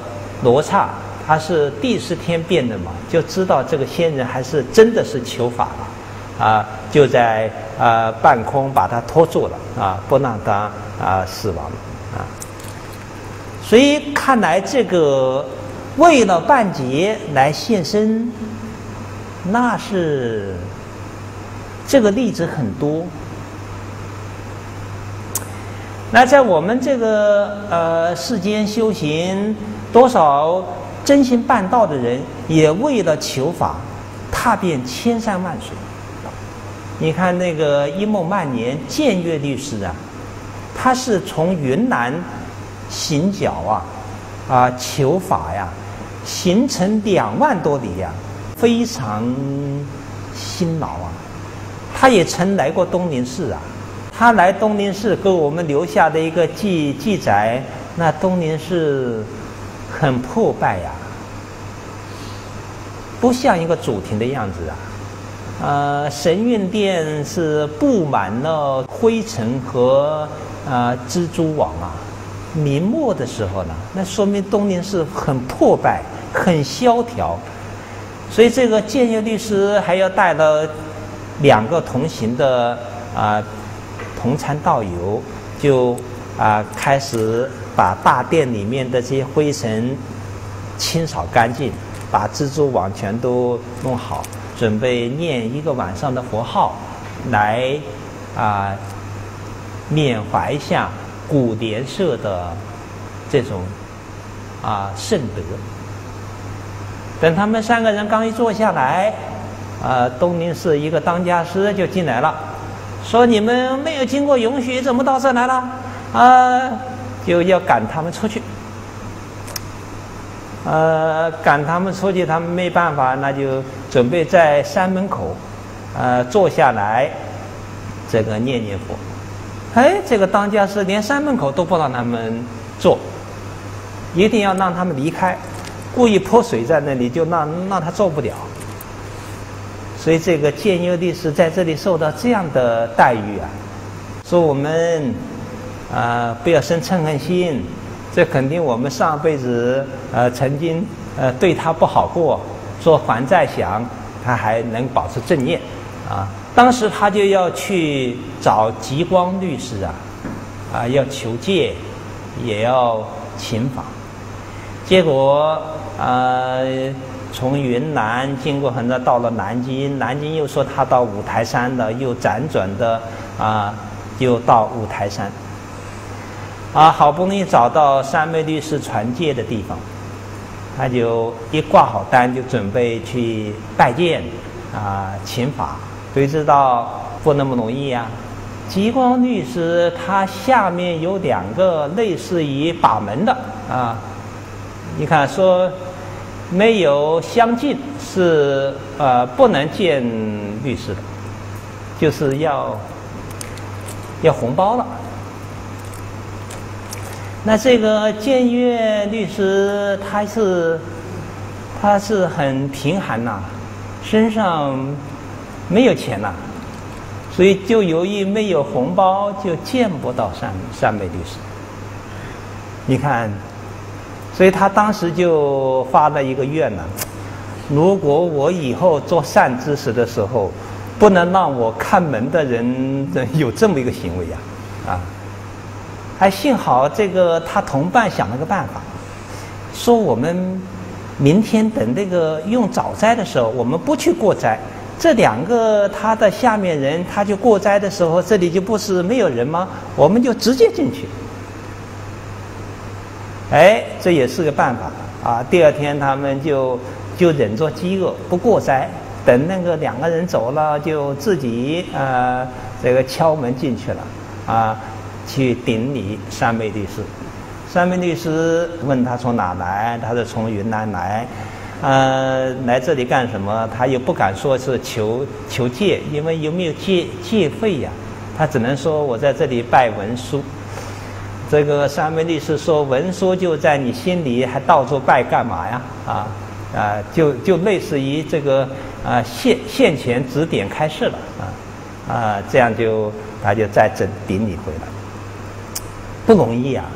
罗刹他是第十天变的嘛，就知道这个仙人还是真的是求法了啊！就在啊半空把他拖住了啊，不让他啊死亡啊。所以看来这个为了半截来现身，那是这个例子很多。那在我们这个呃世间修行，多少真心办道的人，也为了求法，踏遍千山万水。你看那个一梦万年建岳律师啊，他是从云南行脚啊，啊求法呀，行程两万多里呀，非常辛劳啊。他也曾来过东林寺啊。他来东林寺给我们留下的一个记记载，那东林寺很破败呀，不像一个主庭的样子啊。呃，神韵殿是布满了灰尘和啊蜘蛛网啊。明末的时候呢，那说明东林寺很破败、很萧条。所以这个建业律师还要带了两个同行的啊。同参道友就啊开始把大殿里面的这些灰尘清扫干净，把蜘蛛网全都弄好，准备念一个晚上的佛号，来啊缅怀一下古莲社的这种啊圣德。等他们三个人刚一坐下来，啊东林寺一个当家师就进来了。说你们没有经过允许，怎么到这来了？啊，就要赶他们出去。呃，赶他们出去，他们没办法，那就准备在山门口，呃，坐下来，这个念念佛。哎，这个当家是连山门口都不让他们坐，一定要让他们离开，故意泼水在那里，就让让他坐不了。所以这个建优律师在这里受到这样的待遇啊，说我们啊不要生嗔恨心，这肯定我们上辈子呃曾经呃对他不好过，说还债想，他还能保持正念啊。当时他就要去找极光律师啊，啊要求戒，也要请法，结果啊。从云南经过很多到了南京，南京又说他到五台山了，又辗转的啊，又到五台山，啊，好不容易找到三昧律师传戒的地方，他就一挂好单，就准备去拜见啊，请法。谁知道不那么容易呀？极光律师他下面有两个类似于把门的啊，你看说。没有相近是呃不能见律师的，就是要要红包了。那这个建岳律师他是他是很贫寒呐，身上没有钱呐，所以就由于没有红包，就见不到三三位律师。你看。所以他当时就发了一个愿呢：如果我以后做善知识的时候，不能让我看门的人 有这么一个行为呀，啊！还幸好这个他同伴想了个办法，说我们明天等那个用早斋的时候，我们不去过斋，这两个他的下面人他就过斋的时候，这里就不是没有人吗？我们就直接进去。哎，这也是个办法啊！第二天他们就就忍着饥饿不过斋，等那个两个人走了，就自己呃这个敲门进去了啊，去顶礼三昧律师。三昧律师问他从哪来，他说从云南来，呃，来这里干什么？他又不敢说是求求借，因为有没有借借费呀？他只能说我在这里拜文书。这个三昧律师说：“文书就在你心里，还到处拜干嘛呀？啊啊，就就类似于这个啊现现前指点开示了啊啊，这样就他就再整顶你回来，不容易啊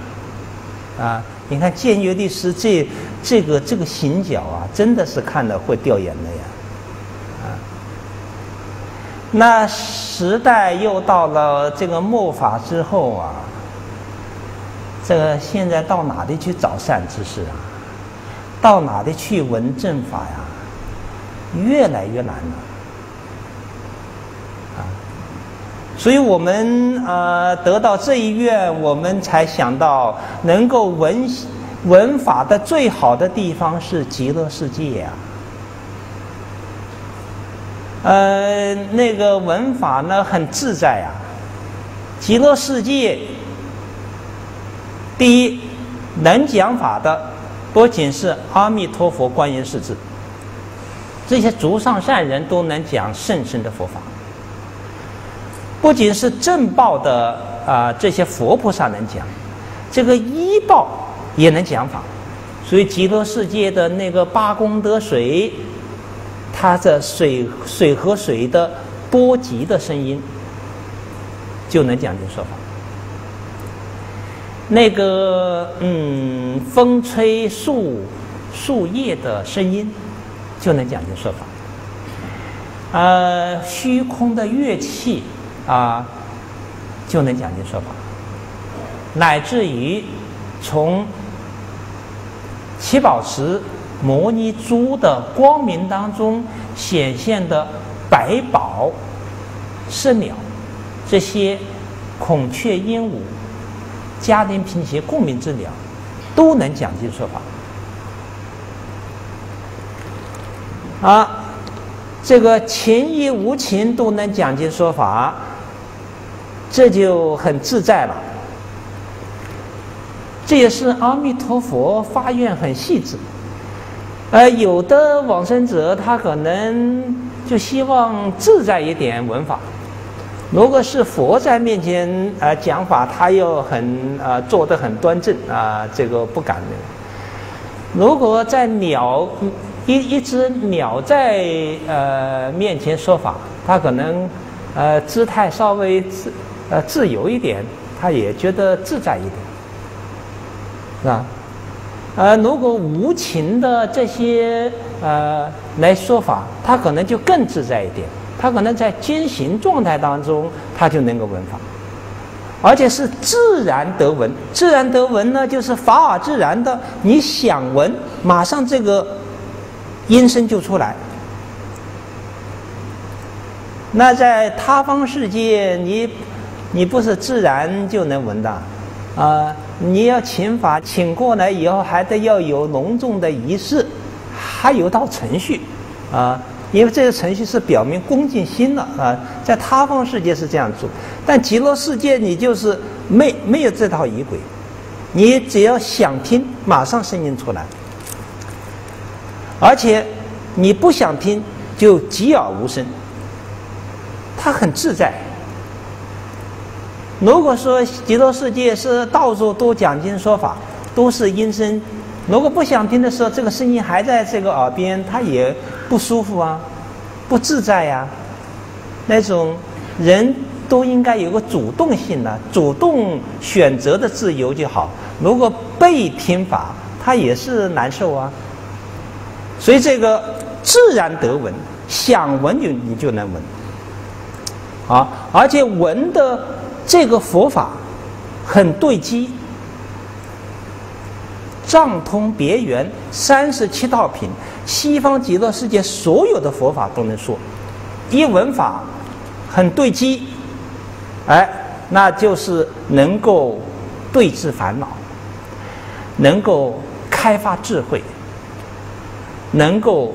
啊！你看建约律师这这个这个行脚啊，真的是看了会掉眼泪啊啊！那时代又到了这个末法之后啊，这个现在到哪里去找善知识啊？到哪里去闻正法呀？越来越难了，啊！所以我们呃得到这一愿，我们才想到能够闻闻法的最好的地方是极乐世界呀。呃，那个闻法呢很自在呀。极乐世界，第一能讲法的不仅是阿弥陀佛、观音世子。这些足上善人都能讲甚深的佛法，不仅是正报的啊，这些佛菩萨能讲，这个医报也能讲法，所以极乐世界的那个八功德水，它的水水和水的波及的声音，就能讲经说法。那个嗯，风吹树树叶的声音。就能讲经说法，呃，虚空的乐器啊，就能讲经说法，乃至于从七宝池摩尼珠的光明当中显现的百宝生鸟，这些孔雀、鹦鹉、家庭贫血共鸣治疗，都能讲经说法。啊，这个情义无情都能讲经说法，这就很自在了。这也是阿弥陀佛发愿很细致。呃，有的往生者他可能就希望自在一点闻法，如果是佛在面前呃讲法，他又很啊坐得很端正啊，这个不敢的。如果在鸟。一一只鸟在呃面前说法，它可能呃姿态稍微自呃自由一点，它也觉得自在一点，是吧？呃，如果无情的这些呃来说法，它可能就更自在一点，他可能在坚行状态当中，他就能够闻法，而且是自然得闻。自然得闻呢，就是法尔自然的，你想闻，马上这个。音声就出来。那在他方世界，你你不是自然就能闻的啊！你要请法，请过来以后，还得要有隆重的仪式，还有道程序啊！因为这个程序是表明恭敬心了啊！在他方世界是这样做，但极乐世界你就是没没有这套仪轨，你只要想听，马上声音出来。而且你不想听，就极耳无声，他很自在。如果说极乐世界是到处都讲经说法，都是音声，如果不想听的时候，这个声音还在这个耳边，他也不舒服啊，不自在呀。那种人都应该有个主动性的，主动选择的自由就好。如果被听法，他也是难受啊。所以这个自然得闻，想闻就你就能闻，啊，而且闻的这个佛法很对机，藏通别圆三十七道品，西方极乐世界所有的佛法都能说，一闻法很对机，哎，那就是能够对治烦恼，能够开发智慧。能够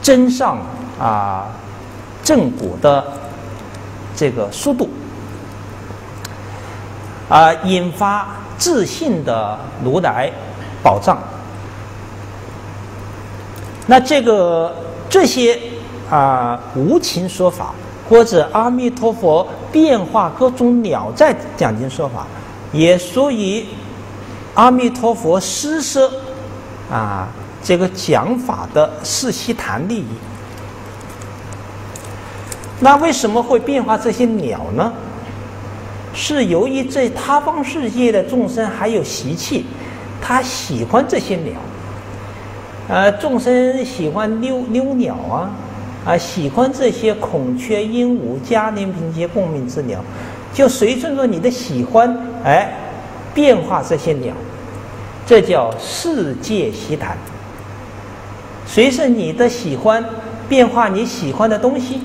增上啊正果的这个速度啊，引发自信的如来宝藏。那这个这些啊无情说法，或者阿弥陀佛变化各种鸟在讲经说法，也属于阿弥陀佛施舍啊。这个讲法的世悉谈利益，那为什么会变化这些鸟呢？是由于这他方世界的众生还有习气，他喜欢这些鸟。呃，众生喜欢溜溜鸟啊，啊，喜欢这些孔雀、鹦鹉、嘉陵平这些共鸣之鸟，就随顺着你的喜欢，哎，变化这些鸟，这叫世界习谈。随着你的喜欢，变化你喜欢的东西，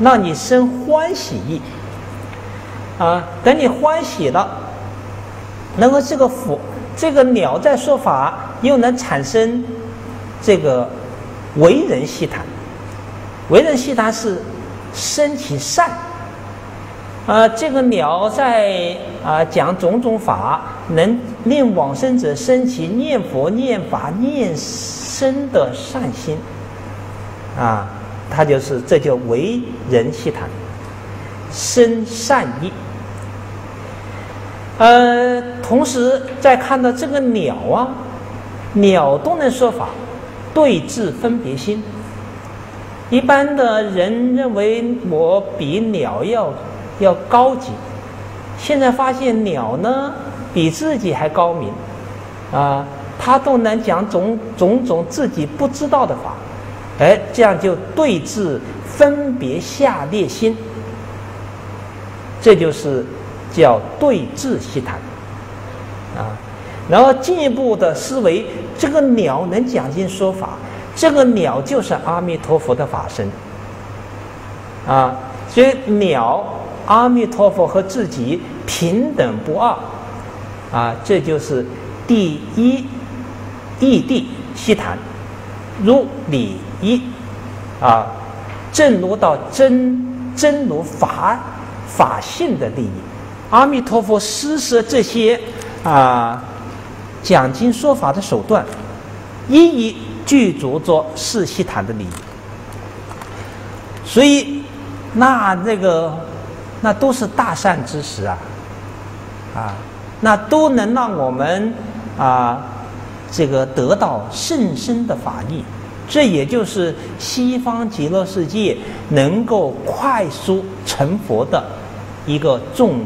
让你生欢喜意。啊，等你欢喜了，那么这个佛，这个鸟在说法，又能产生这个为人戏谈。为人戏谈是生起善。啊，这个鸟在啊讲种种法，能令往生者升起念佛、念法、念僧的善心。啊，它就是这叫为人戏谈，生善意。呃，同时再看到这个鸟啊，鸟都能说法，对治分别心。一般的人认为我比鸟要要高级，现在发现鸟呢比自己还高明，啊，它都能讲种种种自己不知道的法，哎，这样就对治分别下列心，这就是。叫对峙细谈，啊，然后进一步的思维，这个鸟能讲经说法，这个鸟就是阿弥陀佛的法身，啊，所以鸟、阿弥陀佛和自己平等不二，啊，这就是第一义谛西谈，如理一，啊，正如到真真如法法性的利益。阿弥陀佛施设这些啊讲经说法的手段，一一具足着世悉谈的利益。所以，那那个那都是大善之时啊，啊，那都能让我们啊这个得到甚深的法力。这也就是西方极乐世界能够快速成佛的一个重。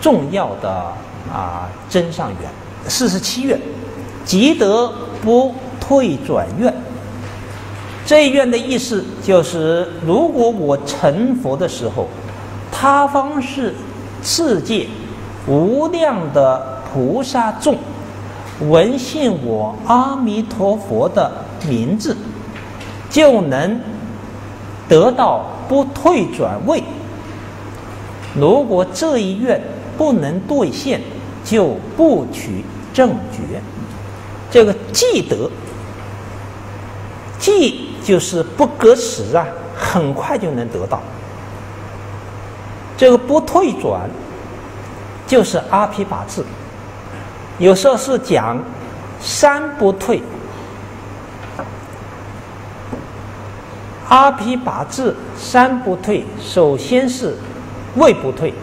重要的啊真上愿，四十七愿，即得不退转愿。这一愿的意思就是，如果我成佛的时候，他方是世界无量的菩萨众闻信我阿弥陀佛的名字，就能得到不退转位。如果这一愿，不能兑现，就不取正觉。这个记得，记就是不隔时啊，很快就能得到。这个不退转，就是阿毗跋致。有时候是讲三不退，阿毗跋致三不退，首先是位不退。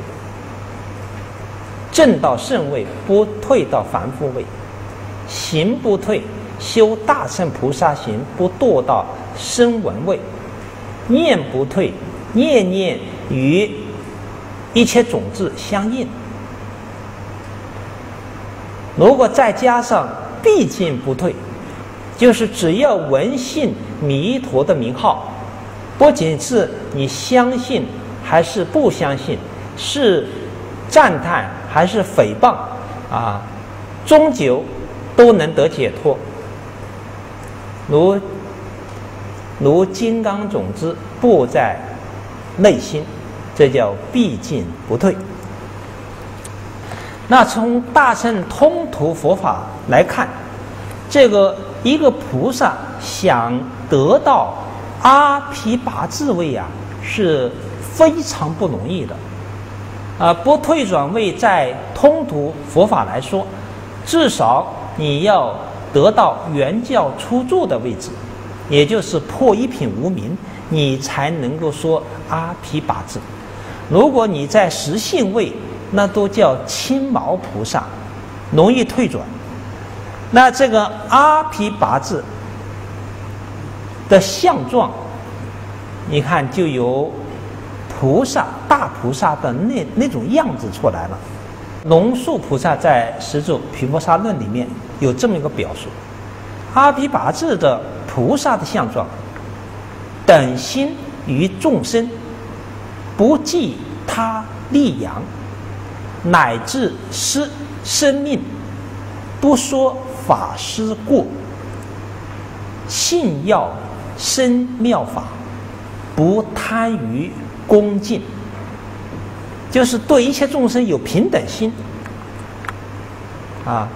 正到圣位，不退到凡夫位；行不退，修大乘菩萨行，不堕到声闻位；念不退，念念与一切种子相应。如果再加上毕竟不退，就是只要闻信弥陀的名号，不仅是你相信还是不相信，是赞叹。还是诽谤啊，终究都能得解脱。如如金刚种子布在内心，这叫毕竟不退。那从大乘通途佛法来看，这个一个菩萨想得到阿毗跋致位啊，是非常不容易的。啊，不退转位，在通途佛法来说，至少你要得到原教初住的位置，也就是破一品无名，你才能够说阿毗跋致。如果你在实性位，那都叫青毛菩萨，容易退转。那这个阿毗跋致的相状，你看就有菩萨大菩萨的那那种样子出来了。龙树菩萨在《十住毗婆沙论》里面有这么一个表述：阿毗跋致的菩萨的相状，等心于众生，不计他利养，乃至失生命，不说法师过，信要生妙法，不贪于恭敬，就是对一切众生有平等心啊。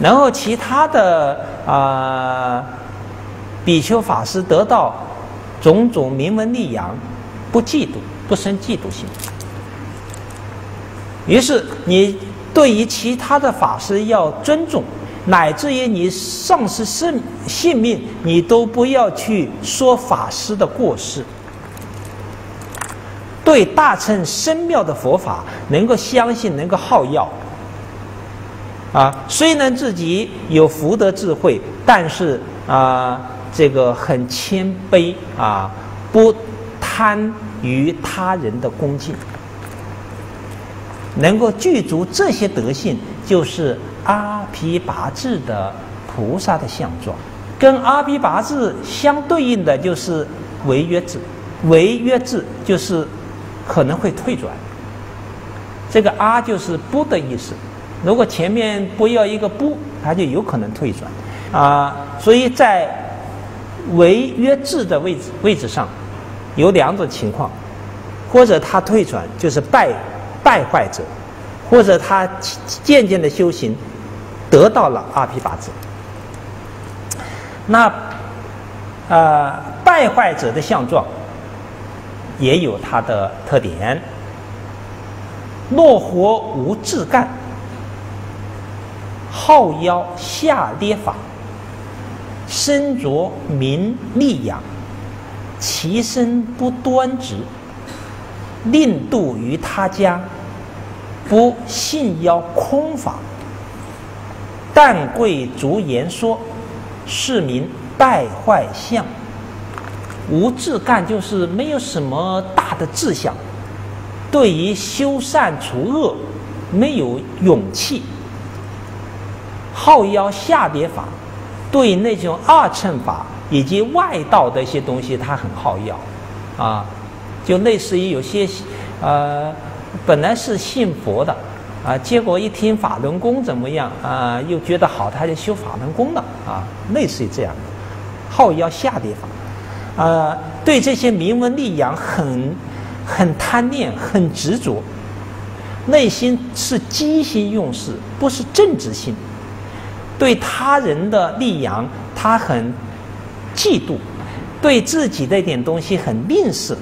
然后其他的啊比丘法师得到种种名闻利养，不嫉妒，不生嫉妒心。于是你对于其他的法师要尊重。乃至于你丧失生性命，你都不要去说法师的过失。对大乘深妙的佛法，能够相信，能够好要。啊，虽然自己有福德智慧，但是啊，这个很谦卑啊，不贪于他人的恭敬，能够具足这些德性，就是。阿毗跋致的菩萨的相状，跟阿毗跋致相对应的就是违约制，违约制就是可能会退转。这个阿就是不的意思，如果前面不要一个不，它就有可能退转啊。所以在违约制的位置位置上，有两种情况，或者他退转就是败败坏者，或者他渐渐的修行。得到了阿毗跋致，那呃败坏者的相状也有它的特点：落活无志干，好妖下跌法，身着名利养，其身不端直，令度于他家，不信妖空法。但贵族言说，是名败坏相。无志干就是没有什么大的志向，对于修善除恶没有勇气。好妖下跌法，对那种二乘法以及外道的一些东西，他很好妖，啊，就类似于有些呃本来是信佛的。啊，结果一听法轮功怎么样啊，又觉得好，他就修法轮功了啊，类似于这样的，好妖下地方，啊，对这些名闻利养很很贪念，很执着，内心是机心用事，不是正直心。对他人的利养，他很嫉妒；对自己的一点东西很吝啬；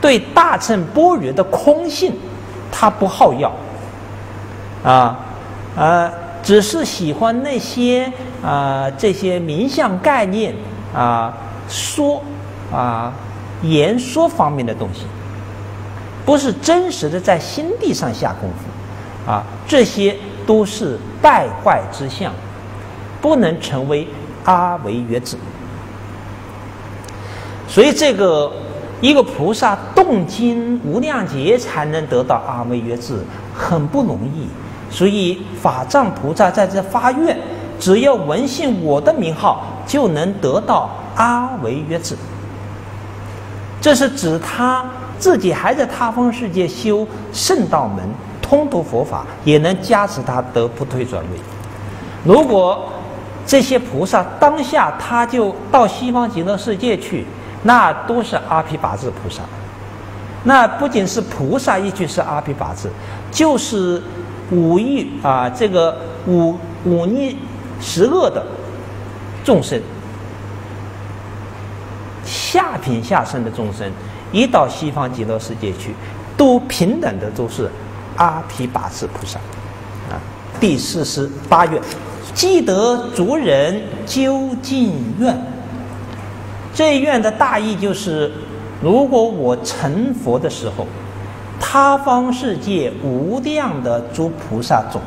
对大乘般若的空性，他不好要。啊，呃，只是喜欢那些啊这些名相概念啊说啊言说方面的东西，不是真实的在心地上下功夫啊，这些都是败坏之相，不能成为阿维约子。所以这个一个菩萨动经无量劫才能得到阿维约子，很不容易。所以法藏菩萨在这发愿，只要闻信我的名号，就能得到阿维约智。这是指他自己还在他方世界修圣道门，通读佛法，也能加持他得不退转位。如果这些菩萨当下他就到西方极乐世界去，那都是阿毗跋致菩萨。那不仅是菩萨一句是阿毗跋致，就是。五欲啊，这个五五逆十恶的众生，下品下生的众生，一到西方极乐世界去，都平等的都是阿毗跋致菩萨啊。第四十八愿，积德足人究竟愿。这愿的大意就是，如果我成佛的时候。他方世界无量的诸菩萨众，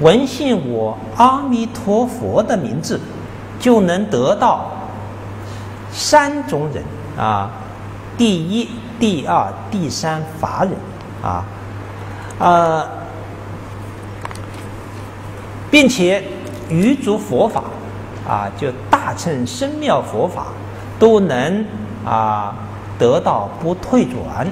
闻信我阿弥陀佛的名字，就能得到三种人啊。第一第二、第三法忍啊，呃，并且于诸佛法啊，就大乘深妙佛法都能啊得到不退转。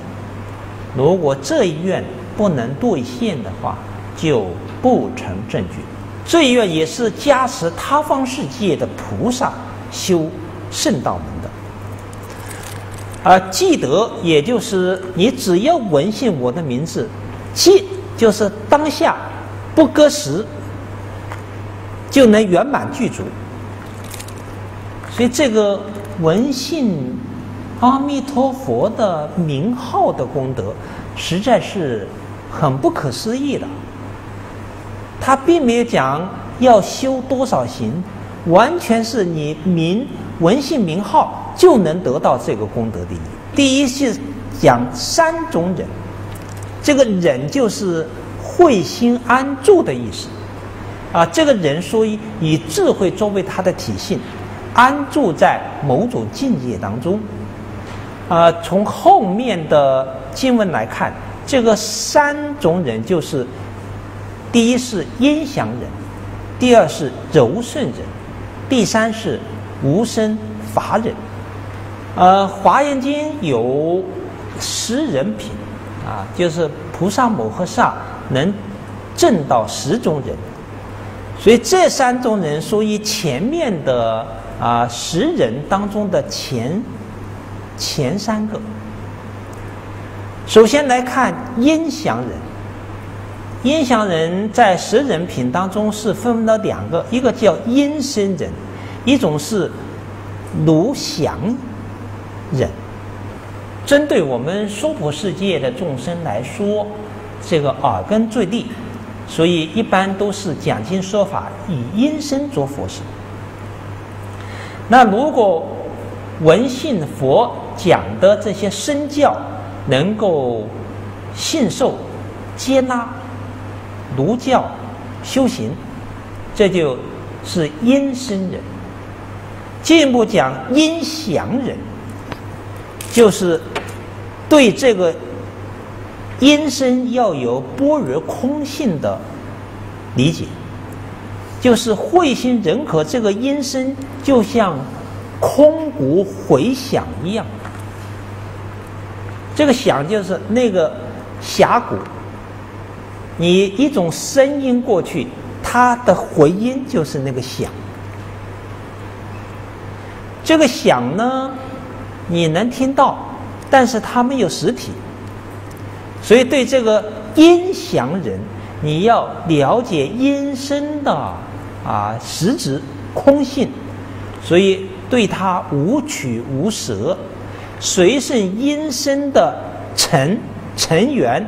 如果这一愿不能兑现的话，就不成正觉。这一愿也是加持他方世界的菩萨修圣道门的。而记得，也就是你只要闻信我的名字，记就是当下不搁时就能圆满具足。所以这个闻信阿弥陀佛的名号的功德，实在是很不可思议的。他并没有讲要修多少行，完全是你名闻信名号。就能得到这个功德的。第一是讲三种忍，这个忍就是慧心安住的意思。啊，这个人所以以智慧作为他的体性，安住在某种境界当中。啊，从后面的经文来看，这个三种忍就是：第一是音响忍，第二是柔顺忍，第三是无生法忍。呃，《华严经》有十人品，啊，就是菩萨摩诃萨能证到十种人，所以这三种人属于前面的啊十人当中的前前三个。首先来看音响人，音响人在十人品当中是分了两个，一个叫音声人，一种是卢响。人，针对我们娑婆世界的众生来说，这个耳根最利，所以一般都是讲经说法以音声做佛事。那如果闻信佛讲的这些身教能够信受、接纳、儒教修行，这就是音声人。进一步讲音响人。就是对这个音声要有般若空性的理解，就是慧心认可这个音声就像空谷回响一样。这个响就是那个峡谷，你一种声音过去，它的回音就是那个响。这个响呢？你能听到，但是它没有实体，所以对这个音响人，你要了解音声的啊实质空性，所以对它无取无舍，随顺音声的成成缘，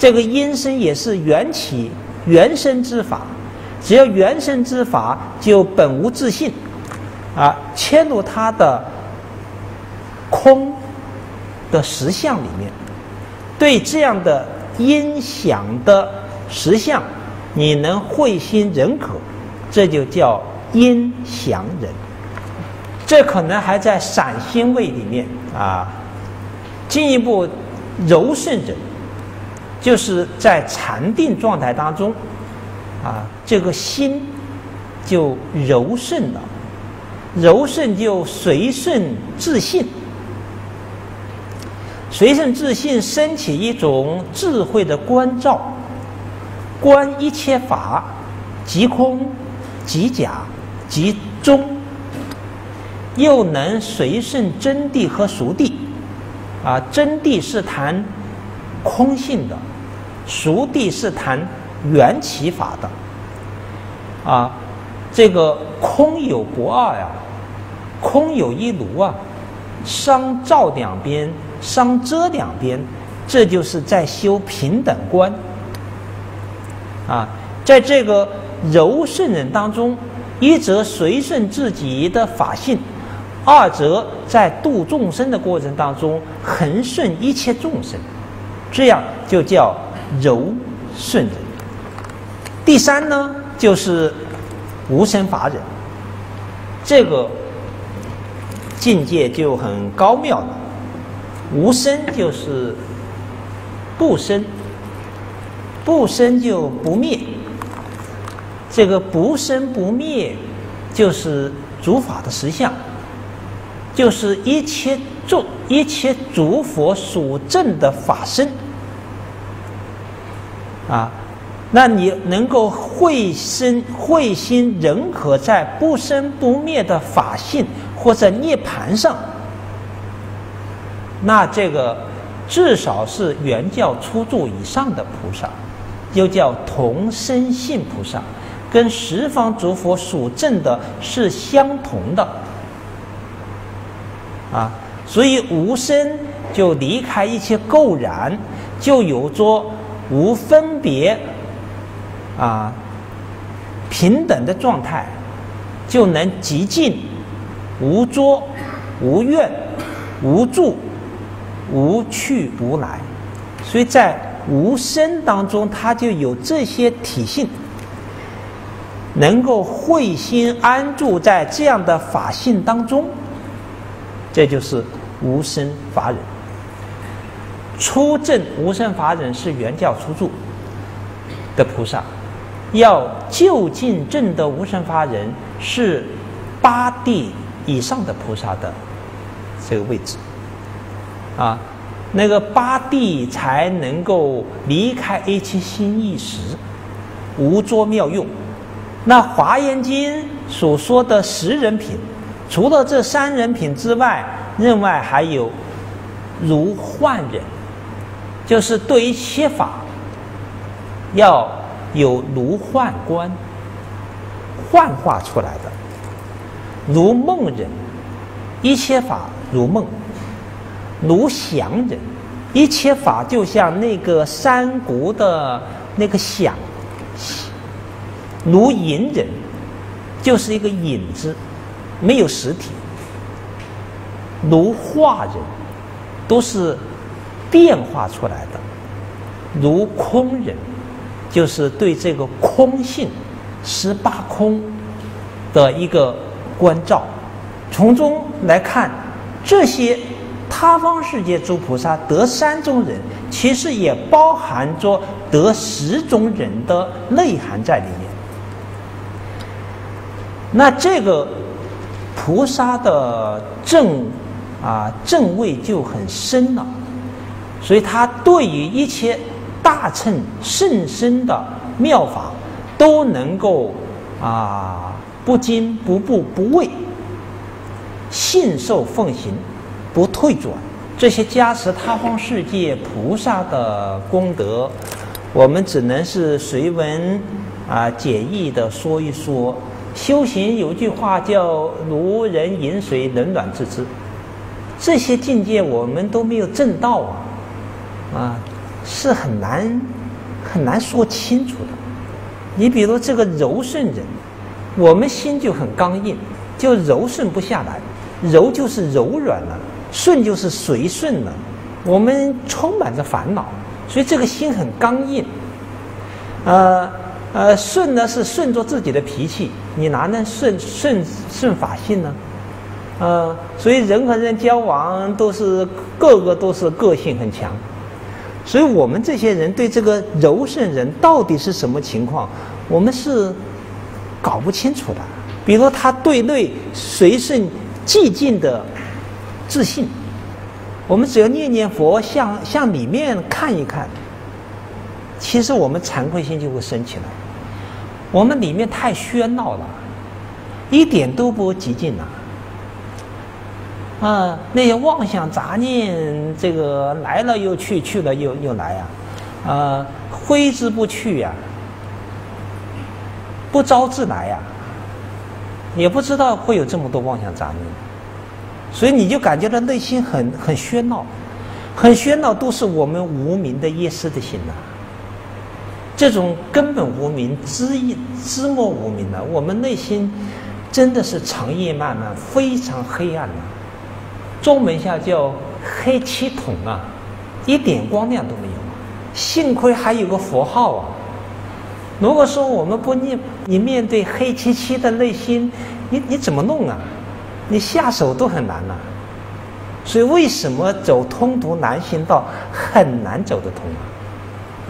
这个音声也是缘起缘生之法，只要缘生之法就本无自性，啊，迁入它的。空的实相里面，对这样的音响的实相，你能会心认可，这就叫音响人。这可能还在散心位里面啊。进一步柔顺人，就是在禅定状态当中啊，这个心就柔顺了，柔顺就随顺自信。随顺自信，升起一种智慧的关照，观一切法，即空，即假，即中，又能随顺真谛和熟谛。啊，真谛是谈空性的，熟地是谈缘起法的。啊，这个空有不二呀，空有一炉啊，商照两边。伤遮两边，这就是在修平等观。啊，在这个柔顺人当中，一则随顺自己的法性，二则在度众生的过程当中恒顺一切众生，这样就叫柔顺人。第三呢，就是无生法忍，这个境界就很高妙了。无生就是不生，不生就不灭。这个不生不灭，就是诸法的实相，就是一切众一切诸佛所证的法身啊。那你能够慧生慧心仍可在不生不灭的法性或者涅盘上，那这个至少是原教初住以上的菩萨，又叫同生性菩萨，跟十方诸佛所证的是相同的啊。所以无生就离开一切垢染，就有着无分别。啊，平等的状态，就能极尽无作、无怨、无助、无去无来，所以在无声当中，它就有这些体性，能够慧心安住在这样的法性当中，这就是无生法忍。初证无生法忍是原教初住的菩萨。要就近证得无生法忍，是八地以上的菩萨的这个位置啊，那个八地才能够离开一切心意识，无作妙用。那《华严经》所说的十人品，除了这三人品之外，另外还有如幻人，就是对于切法要。有如幻观，幻化出来的，如梦人，一切法如梦；如想人，一切法就像那个山谷的那个想；如隐人，就是一个影子，没有实体；如化人，都是变化出来的；如空人。就是对这个空性十八空的一个关照，从中来看，这些他方世界诸菩萨得三种人，其实也包含着得十种人的内涵在里面。那这个菩萨的正啊正位就很深了，所以他对于一切。大乘甚深的妙法，都能够啊不惊不怖不畏，信受奉行，不退转。这些加持他方世界菩萨的功德，我们只能是随文啊简易的说一说。修行有句话叫“如人饮水，冷暖自知”，这些境界我们都没有证到啊，啊。是很难很难说清楚的。你比如这个柔顺人，我们心就很刚硬，就柔顺不下来。柔就是柔软了，顺就是随顺了。我们充满着烦恼，所以这个心很刚硬。呃呃，顺呢是顺着自己的脾气，你哪能顺顺顺法性呢？呃，所以人和人交往都是个个都是个性很强。所以我们这些人对这个柔顺人到底是什么情况，我们是搞不清楚的。比如他对内随顺寂静的自信，我们只要念念佛，向向里面看一看，其实我们惭愧心就会升起来。我们里面太喧闹了，一点都不寂静呐。啊，那些妄想杂念，这个来了又去，去了又又来呀，啊，挥之不去呀，不招自来呀，也不知道会有这么多妄想杂念，所以你就感觉到内心很很喧闹，很喧闹，都是我们无名的夜思的心呐。这种根本无名，知一知莫无名的，我们内心真的是长夜漫漫，非常黑暗呐。中门下叫黑漆桶啊，一点光亮都没有。幸亏还有个佛号啊。如果说我们不念，你面对黑漆漆的内心，你你怎么弄啊？你下手都很难呐。所以为什么走通途难行道很难走得通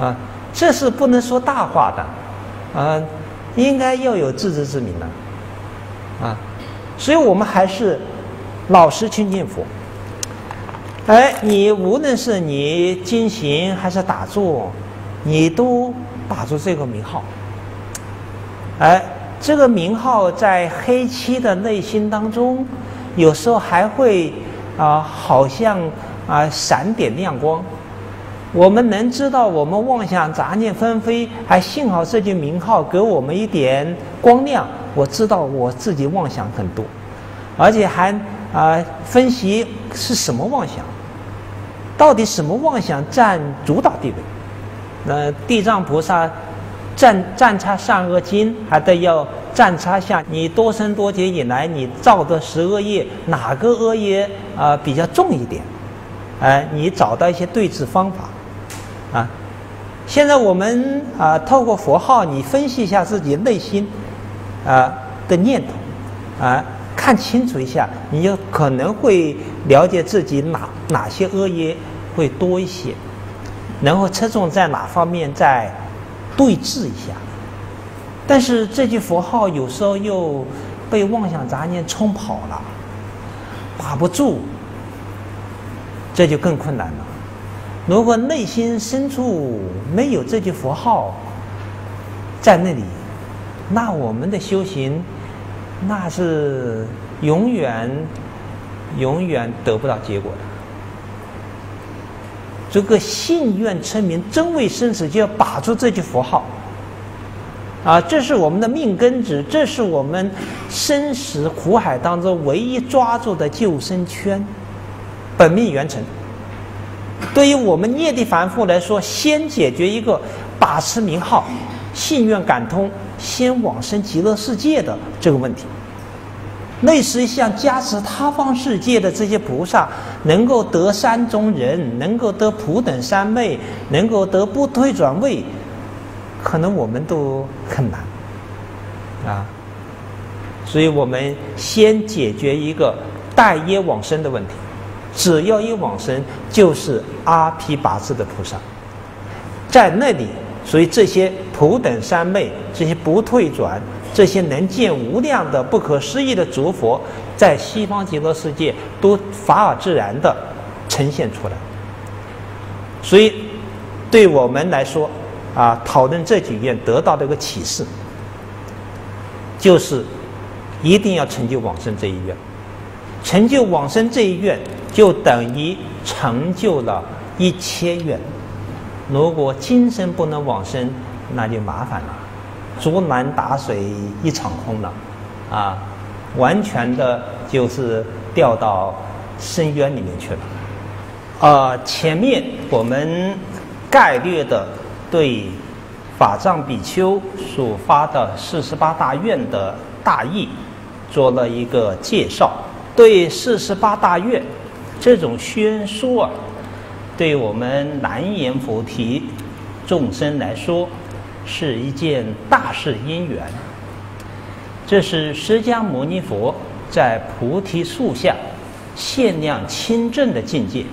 啊？啊，这是不能说大话的，啊，应该要有自知之明的，啊，所以我们还是老实去念佛。哎，你无论是你进行还是打坐，你都打出这个名号。哎，这个名号在黑漆的内心当中，有时候还会啊，好像啊闪点亮光。我们能知道我们妄想杂念纷飞，还幸好这句名号给我们一点光亮。我知道我自己妄想很多，而且还啊分析是什么妄想。到底什么妄想占主导地位？那地藏菩萨占占差善恶经，还得要占差下你多生多劫以来你造的十恶业，哪个恶业啊比较重一点？哎，你找到一些对治方法啊。现在我们啊，透过佛号，你分析一下自己内心啊的念头啊，看清楚一下，你就可能会了解自己哪哪些恶业。会多一些，然后侧重在哪方面再对峙一下。但是这句佛号有时候又被妄想杂念冲跑了，把不住，这就更困难了。如果内心深处没有这句佛号在那里，那我们的修行那是永远永远得不到结果的。这个信愿称名真为生死，就要把住这句佛号，啊，这是我们的命根子，这是我们生死苦海当中唯一抓住的救生圈，本命元成。对于我们业力凡夫来说，先解决一个把持名号、信愿感通、先往生极乐世界的这个问题。类似于像加持他方世界的这些菩萨，能够得山中人，能够得普等三昧，能够得不退转位，可能我们都很难啊。所以我们先解决一个待业往生的问题，只要一往生，就是阿毗跋致的菩萨，在那里，所以这些普等三昧，这些不退转。这些能见无量的不可思议的诸佛，在西方极乐世界都法尔自然的呈现出来。所以，对我们来说，啊，讨论这几愿得到的一个启示，就是一定要成就往生这一愿。成就往生这一愿，就等于成就了一切愿。如果今生不能往生，那就麻烦了。竹篮打水一场空了，啊，完全的就是掉到深渊里面去了。啊，前面我们概略的对法藏比丘所发的四十八大愿的大意做了一个介绍。对四十八大愿这种宣说啊，对我们南阎浮提众生来说。是一件大事因缘。这是释迦牟尼佛在菩提树下限量清正的境界，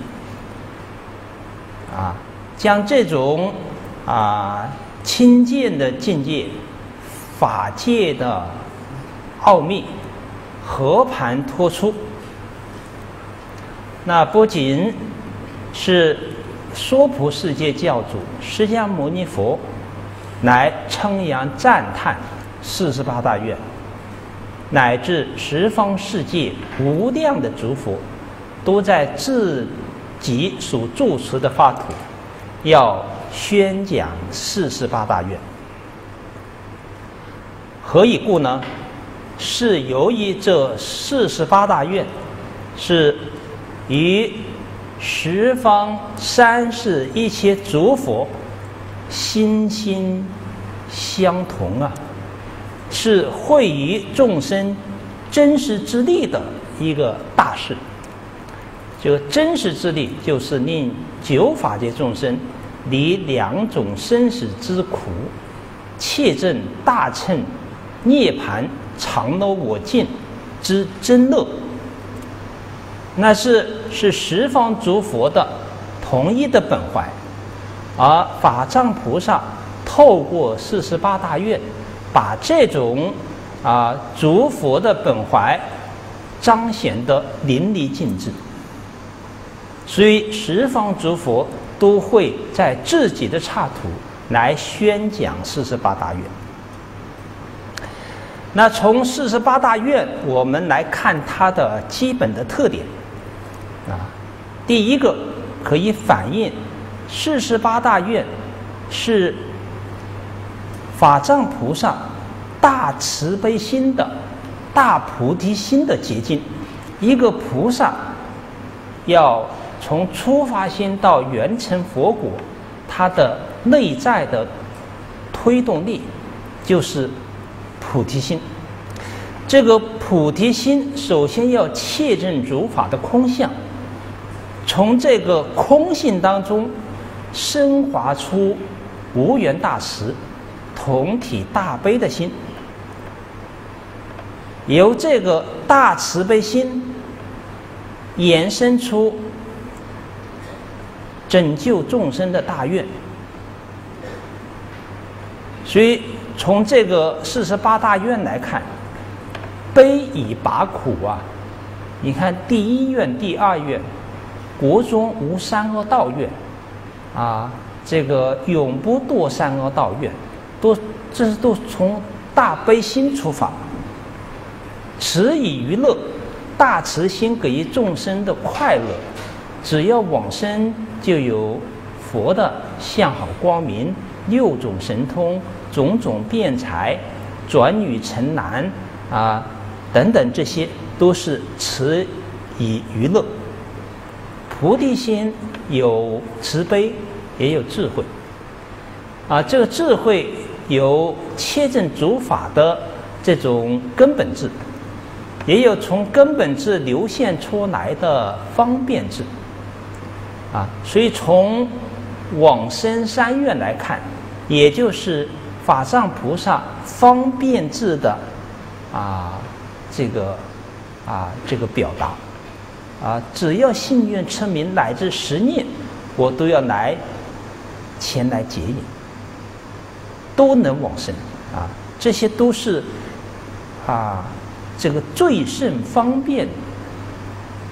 啊，将这种啊清净的境界、法界的奥秘和盘托出。那不仅是娑婆世界教主释迦牟尼佛。来称扬赞叹四十八大愿，乃至十方世界无量的诸佛，都在自己所住持的法土，要宣讲四十八大愿。何以故呢？是由于这四十八大愿是与十方三世一切诸佛。心心相同啊，是惠于众生真实之力的一个大事。这个真实之力，就是令九法界众生离两种生死之苦，切证大乘涅盘常乐我净之真乐。那是是十方诸佛的同一的本怀，而法藏菩萨透过四十八大愿，把这种啊诸佛的本怀彰显的淋漓尽致。所以十方诸佛都会在自己的刹土来宣讲四十八大愿。那从四十八大愿，我们来看它的基本的特点。啊，第一个可以反映四十八大愿是法藏菩萨大慈悲心的大菩提心的结晶。一个菩萨要从初发心到圆成佛果，它的内在的推动力就是菩提心。这个菩提心首先要切证诸法的空相，从这个空性当中升华出无缘大慈、同体大悲的心，由这个大慈悲心延伸出。拯救众生的大愿，所以从这个四十八大愿来看，悲以拔苦啊！你看第一愿、第二愿，国中无三恶道愿，啊，这个永不堕三恶道愿，都这是都从大悲心出发，慈以娱乐，大慈心给予众生的快乐。只要往生，就有佛的相好光明、六种神通、种种辩才、转女成男啊等等，这些都是慈以娱乐。菩提心有慈悲，也有智慧啊。这个智慧有切正诸法的这种根本智，也有从根本智流现出来的方便智。啊，所以从往生三愿来看，也就是法藏菩萨方便智的啊这个啊这个表达啊，只要信愿称名乃至十念，我都要来前来接引，都能往生啊，这些都是啊这个最甚方便。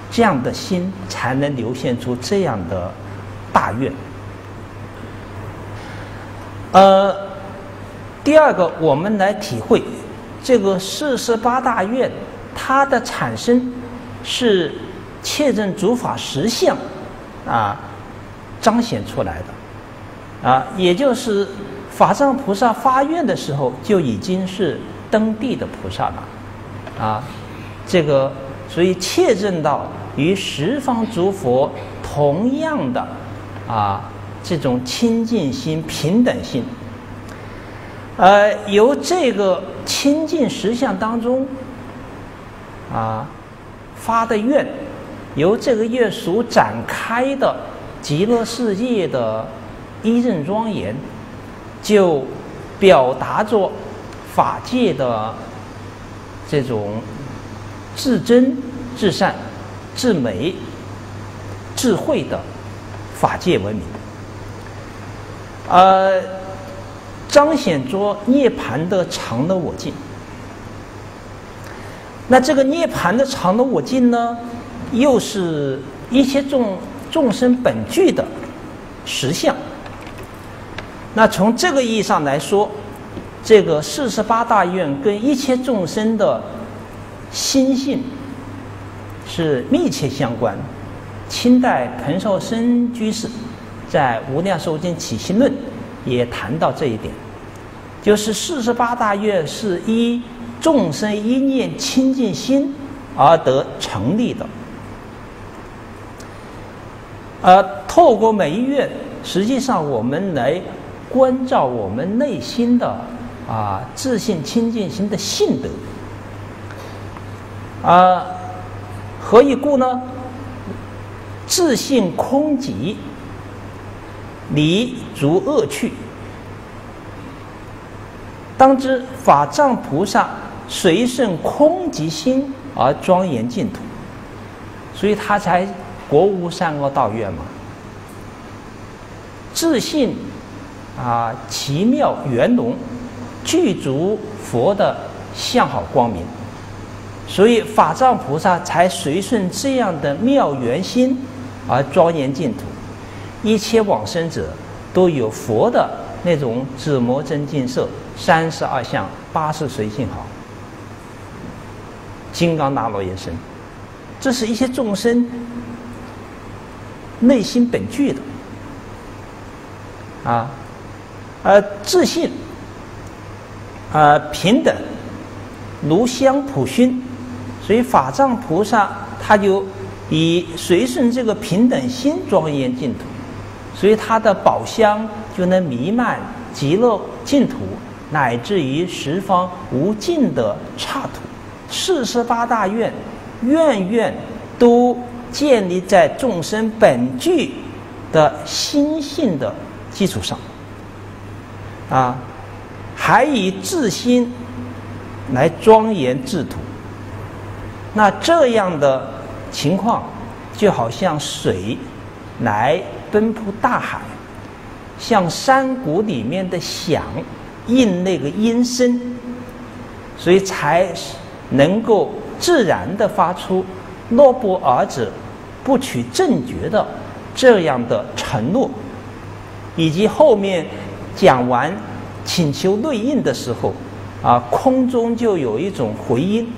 这样的心才能流现出这样的大愿。呃，第二个，我们来体会这个四十八大愿，它的产生是切证诸法实相啊彰显出来的啊，也就是法藏菩萨发愿的时候就已经是登地的菩萨了啊，这个。所以切证到与十方诸佛同样的啊这种清净心、平等心，呃，由这个清净实相当中啊发的愿，由这个月所展开的极乐世界的一任庄严，就表达着法界的这种。至真、至善、至美、智慧的法界文明，呃，彰显着涅盘的常的我净。那这个涅盘的常的我净呢，又是一切众众生本具的实相。那从这个意义上来说，这个四十八大愿跟一切众生的。心性是密切相关。清代彭绍生居士在《无量寿经起心论》也谈到这一点，就是四十八大愿是依众生一念清净心而得成立的。而透过每一愿，实际上我们来关照我们内心的啊自信清净心的性德。啊，何以故呢？自信空寂，离逐恶趣。当知法藏菩萨随顺空寂心而庄严净土，所以他才国无三恶道愿嘛。自信啊，奇妙圆融，具足佛的相好光明，所以法藏菩萨才随顺这样的妙圆心而庄严净土。一切往生者都有佛的那种紫摩真净色，三十二相，八十随性好，金刚大罗延身，这是一些众生内心本具的。啊，呃，自信，呃，平等，如香普熏，所以法藏菩萨他就以随顺这个平等心庄严净土，所以他的宝香就能弥漫极乐净土，乃至于十方无尽的刹土，四十八大愿，愿愿都建立在众生本具的心性的基础上，啊，还以自心来庄严制土。那这样的情况，就好像水来奔赴大海，像山谷里面的响应那个音声，所以才能够自然的发出“若不尔者，不取正觉”的这样的承诺，以及后面讲完请求内应的时候，啊，空中就有一种回音，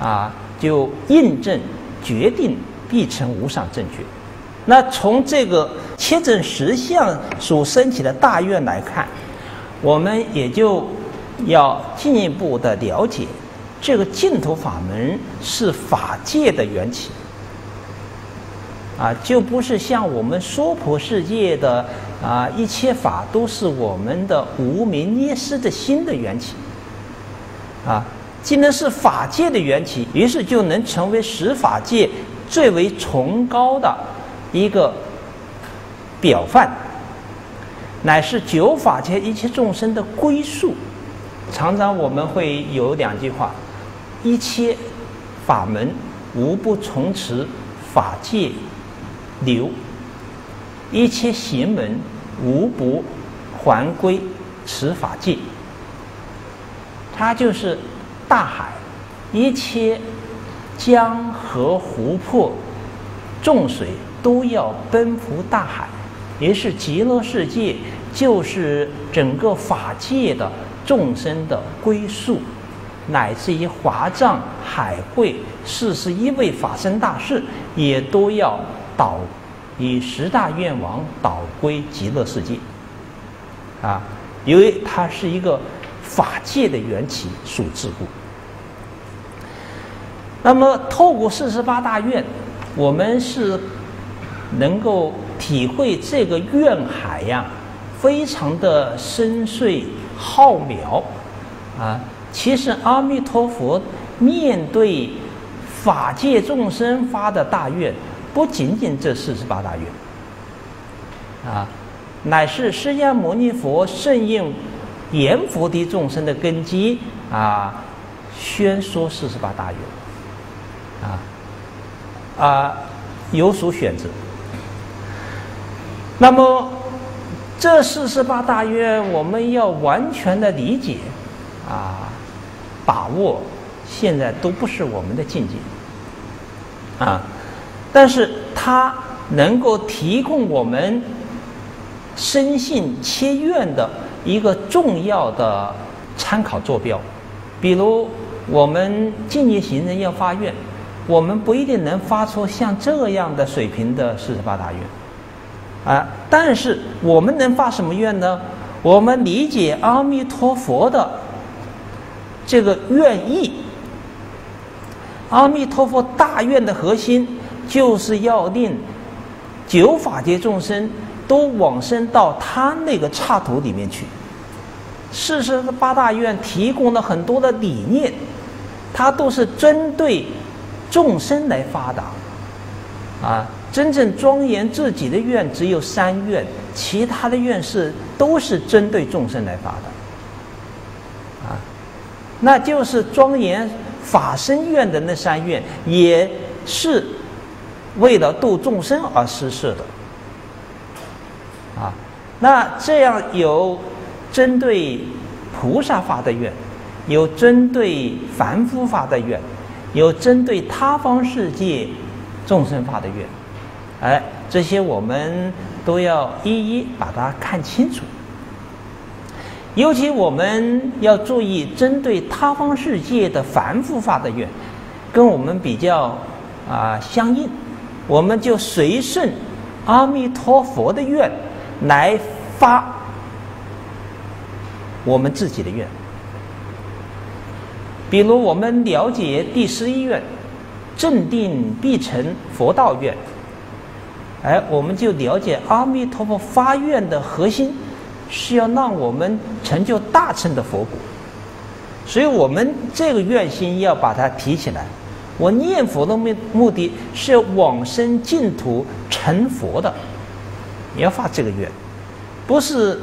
啊，就印证决定必成无上正觉。那从这个切证实相所升起的大愿来看，我们也就要进一步的了解，这个净土法门是法界的缘起，啊，就不是像我们娑婆世界的啊一切法都是我们的无名捏失的心的缘起，啊，既然是法界的缘起，于是就能成为十法界最为崇高的。一个表范，乃是九法界一切众生的归宿。常常我们会有两句话：一切法门无不从此法界流；一切行门无不还归此法界。它就是大海，一切江河湖泊、众水。都要奔赴大海，也是极乐世界，就是整个法界的众生的归宿，乃至于华藏海会四十一位法身大士，也都要导以十大愿王导归极乐世界。啊，因为它是一个法界的缘起所致故。那么，透过四十八大愿，我们是。能够体会这个愿海呀，非常的深邃浩渺啊！其实阿弥陀佛面对法界众生发的大愿，不仅仅这四十八大愿。啊，乃是释迦牟尼佛圣应阎浮提众生的根基啊，宣说四十八大愿。啊啊，有所选择。那么，这四十八大愿，我们要完全的理解，啊，把握，现在都不是我们的境界，啊，但是它能够提供我们深信切愿的一个重要的参考坐标。比如，我们境界行人要发愿，我们不一定能发出像这样的水平的四十八大愿。啊！但是我们能发什么愿呢？我们理解阿弥陀佛的这个愿意。阿弥陀佛大愿的核心，就是要令九法界众生都往生到他那个刹土里面去。四十八大愿提供了很多的理念，它都是针对众生来发的，啊。真正庄严自己的愿只有三愿，其他的愿是都是针对众生来发的，啊，那就是庄严法身愿的那三愿，也是为了度众生而施设的。啊，那这样有针对菩萨发的愿，有针对凡夫发的愿，有针对他方世界众生发的愿，哎，这些我们都要一一把它看清楚。尤其我们要注意，针对他方世界的凡夫发的愿，跟我们比较啊相应，我们就随顺阿弥陀佛的愿来发我们自己的愿。比如我们了解第十一愿“正定必成佛道愿”，哎，我们就了解阿弥陀佛发愿的核心。是要让我们成就大乘的佛果，所以我们这个愿心要把它提起来。我念佛的目目的是往生净土成佛的，你要发这个愿，不是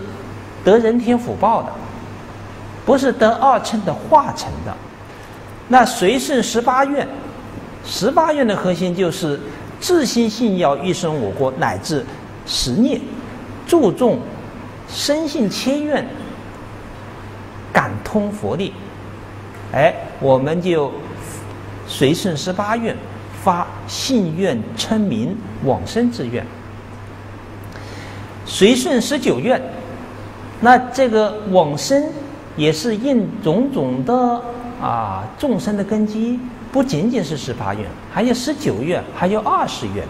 得人天福报的，不是得二乘的化成的。那随顺十八愿，十八愿的核心就是自心信要一生我国乃至十念，注重。深信切愿，感通佛力，哎，我们就随顺十八愿，发信愿称名往生之愿。随顺十九愿，那这个往生也是应种种的啊众生的根基，不仅仅是十八愿，还有十九愿，还有二十愿，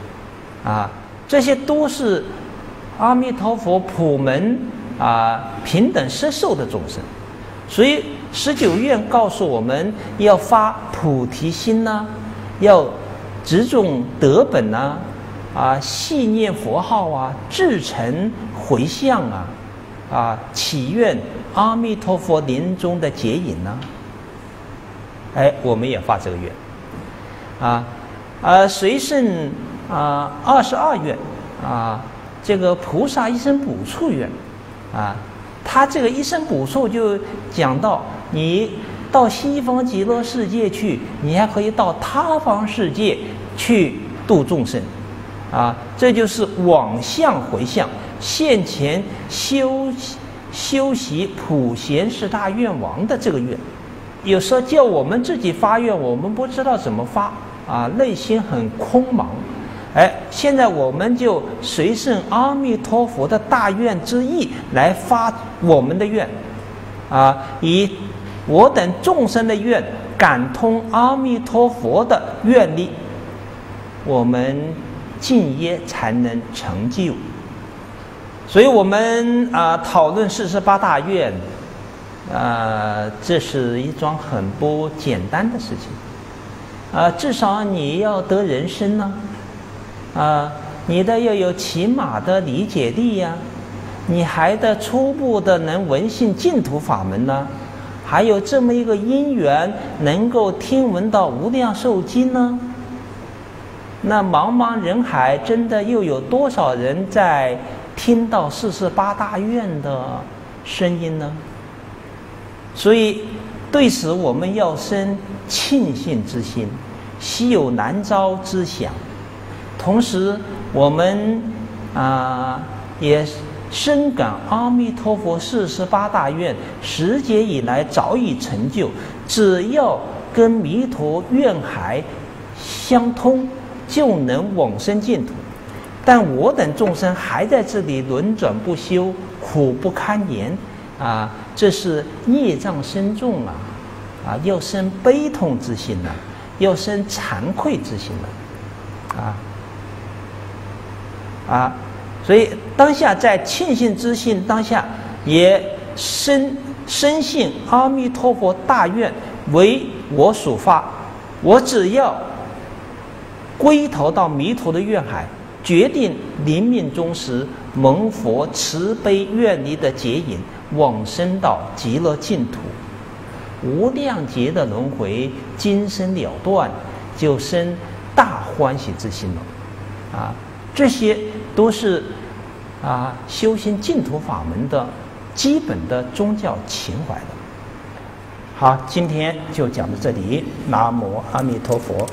啊，这些都是阿弥陀佛普门。啊，平等摄受的众生，所以十九愿告诉我们要发菩提心呐，要执重德本呐，啊，细念佛号啊，至诚回向啊，啊，祈愿阿弥陀佛临终的接引呐。哎，我们也发这个愿，啊，啊，随顺啊二十二愿啊，这个菩萨一生补处愿。啊，他这个一生补处就讲到，你到西方极乐世界去，你还可以到他方世界去度众生，啊，这就是往向回向，现前修修习普贤十大愿王的这个愿，有时候叫我们自己发愿，我们不知道怎么发，啊，内心很空茫。哎，现在我们就随顺阿弥陀佛的大愿之意来发我们的愿，啊，以我等众生的愿感通阿弥陀佛的愿力，我们敬业才能成就。所以我们啊讨论四十八大愿，啊，这是一桩很不简单的事情，啊，至少你要得人生呢。啊你的要有起码的理解力呀，你还得初步的能闻信净土法门呢，还有这么一个因缘，能够听闻到无量寿经呢。那茫茫人海，真的又有多少人在听到四十八大愿的声音呢？所以，对此我们要生庆幸之心，稀有难招之想。同时，我们啊也深感阿弥陀佛四十八大愿时节以来早已成就，只要跟弥陀愿海相通，就能往生净土。但我等众生还在这里轮转不休，苦不堪言啊！这是孽障深重啊！啊，要生悲痛之心呐，要生惭愧之心呐，啊，啊所以当下在庆幸之心当下，也深深信阿弥陀佛大愿为我所发，我只要归头到弥陀的愿海，决定临命终时蒙佛慈悲愿力的接引，往生到极乐净土，无量劫的轮回，今生了断，就生大欢喜之心了，啊。这些都是啊修行净土法门的基本的宗教情怀的。好，今天就讲到这里。南无阿弥陀佛。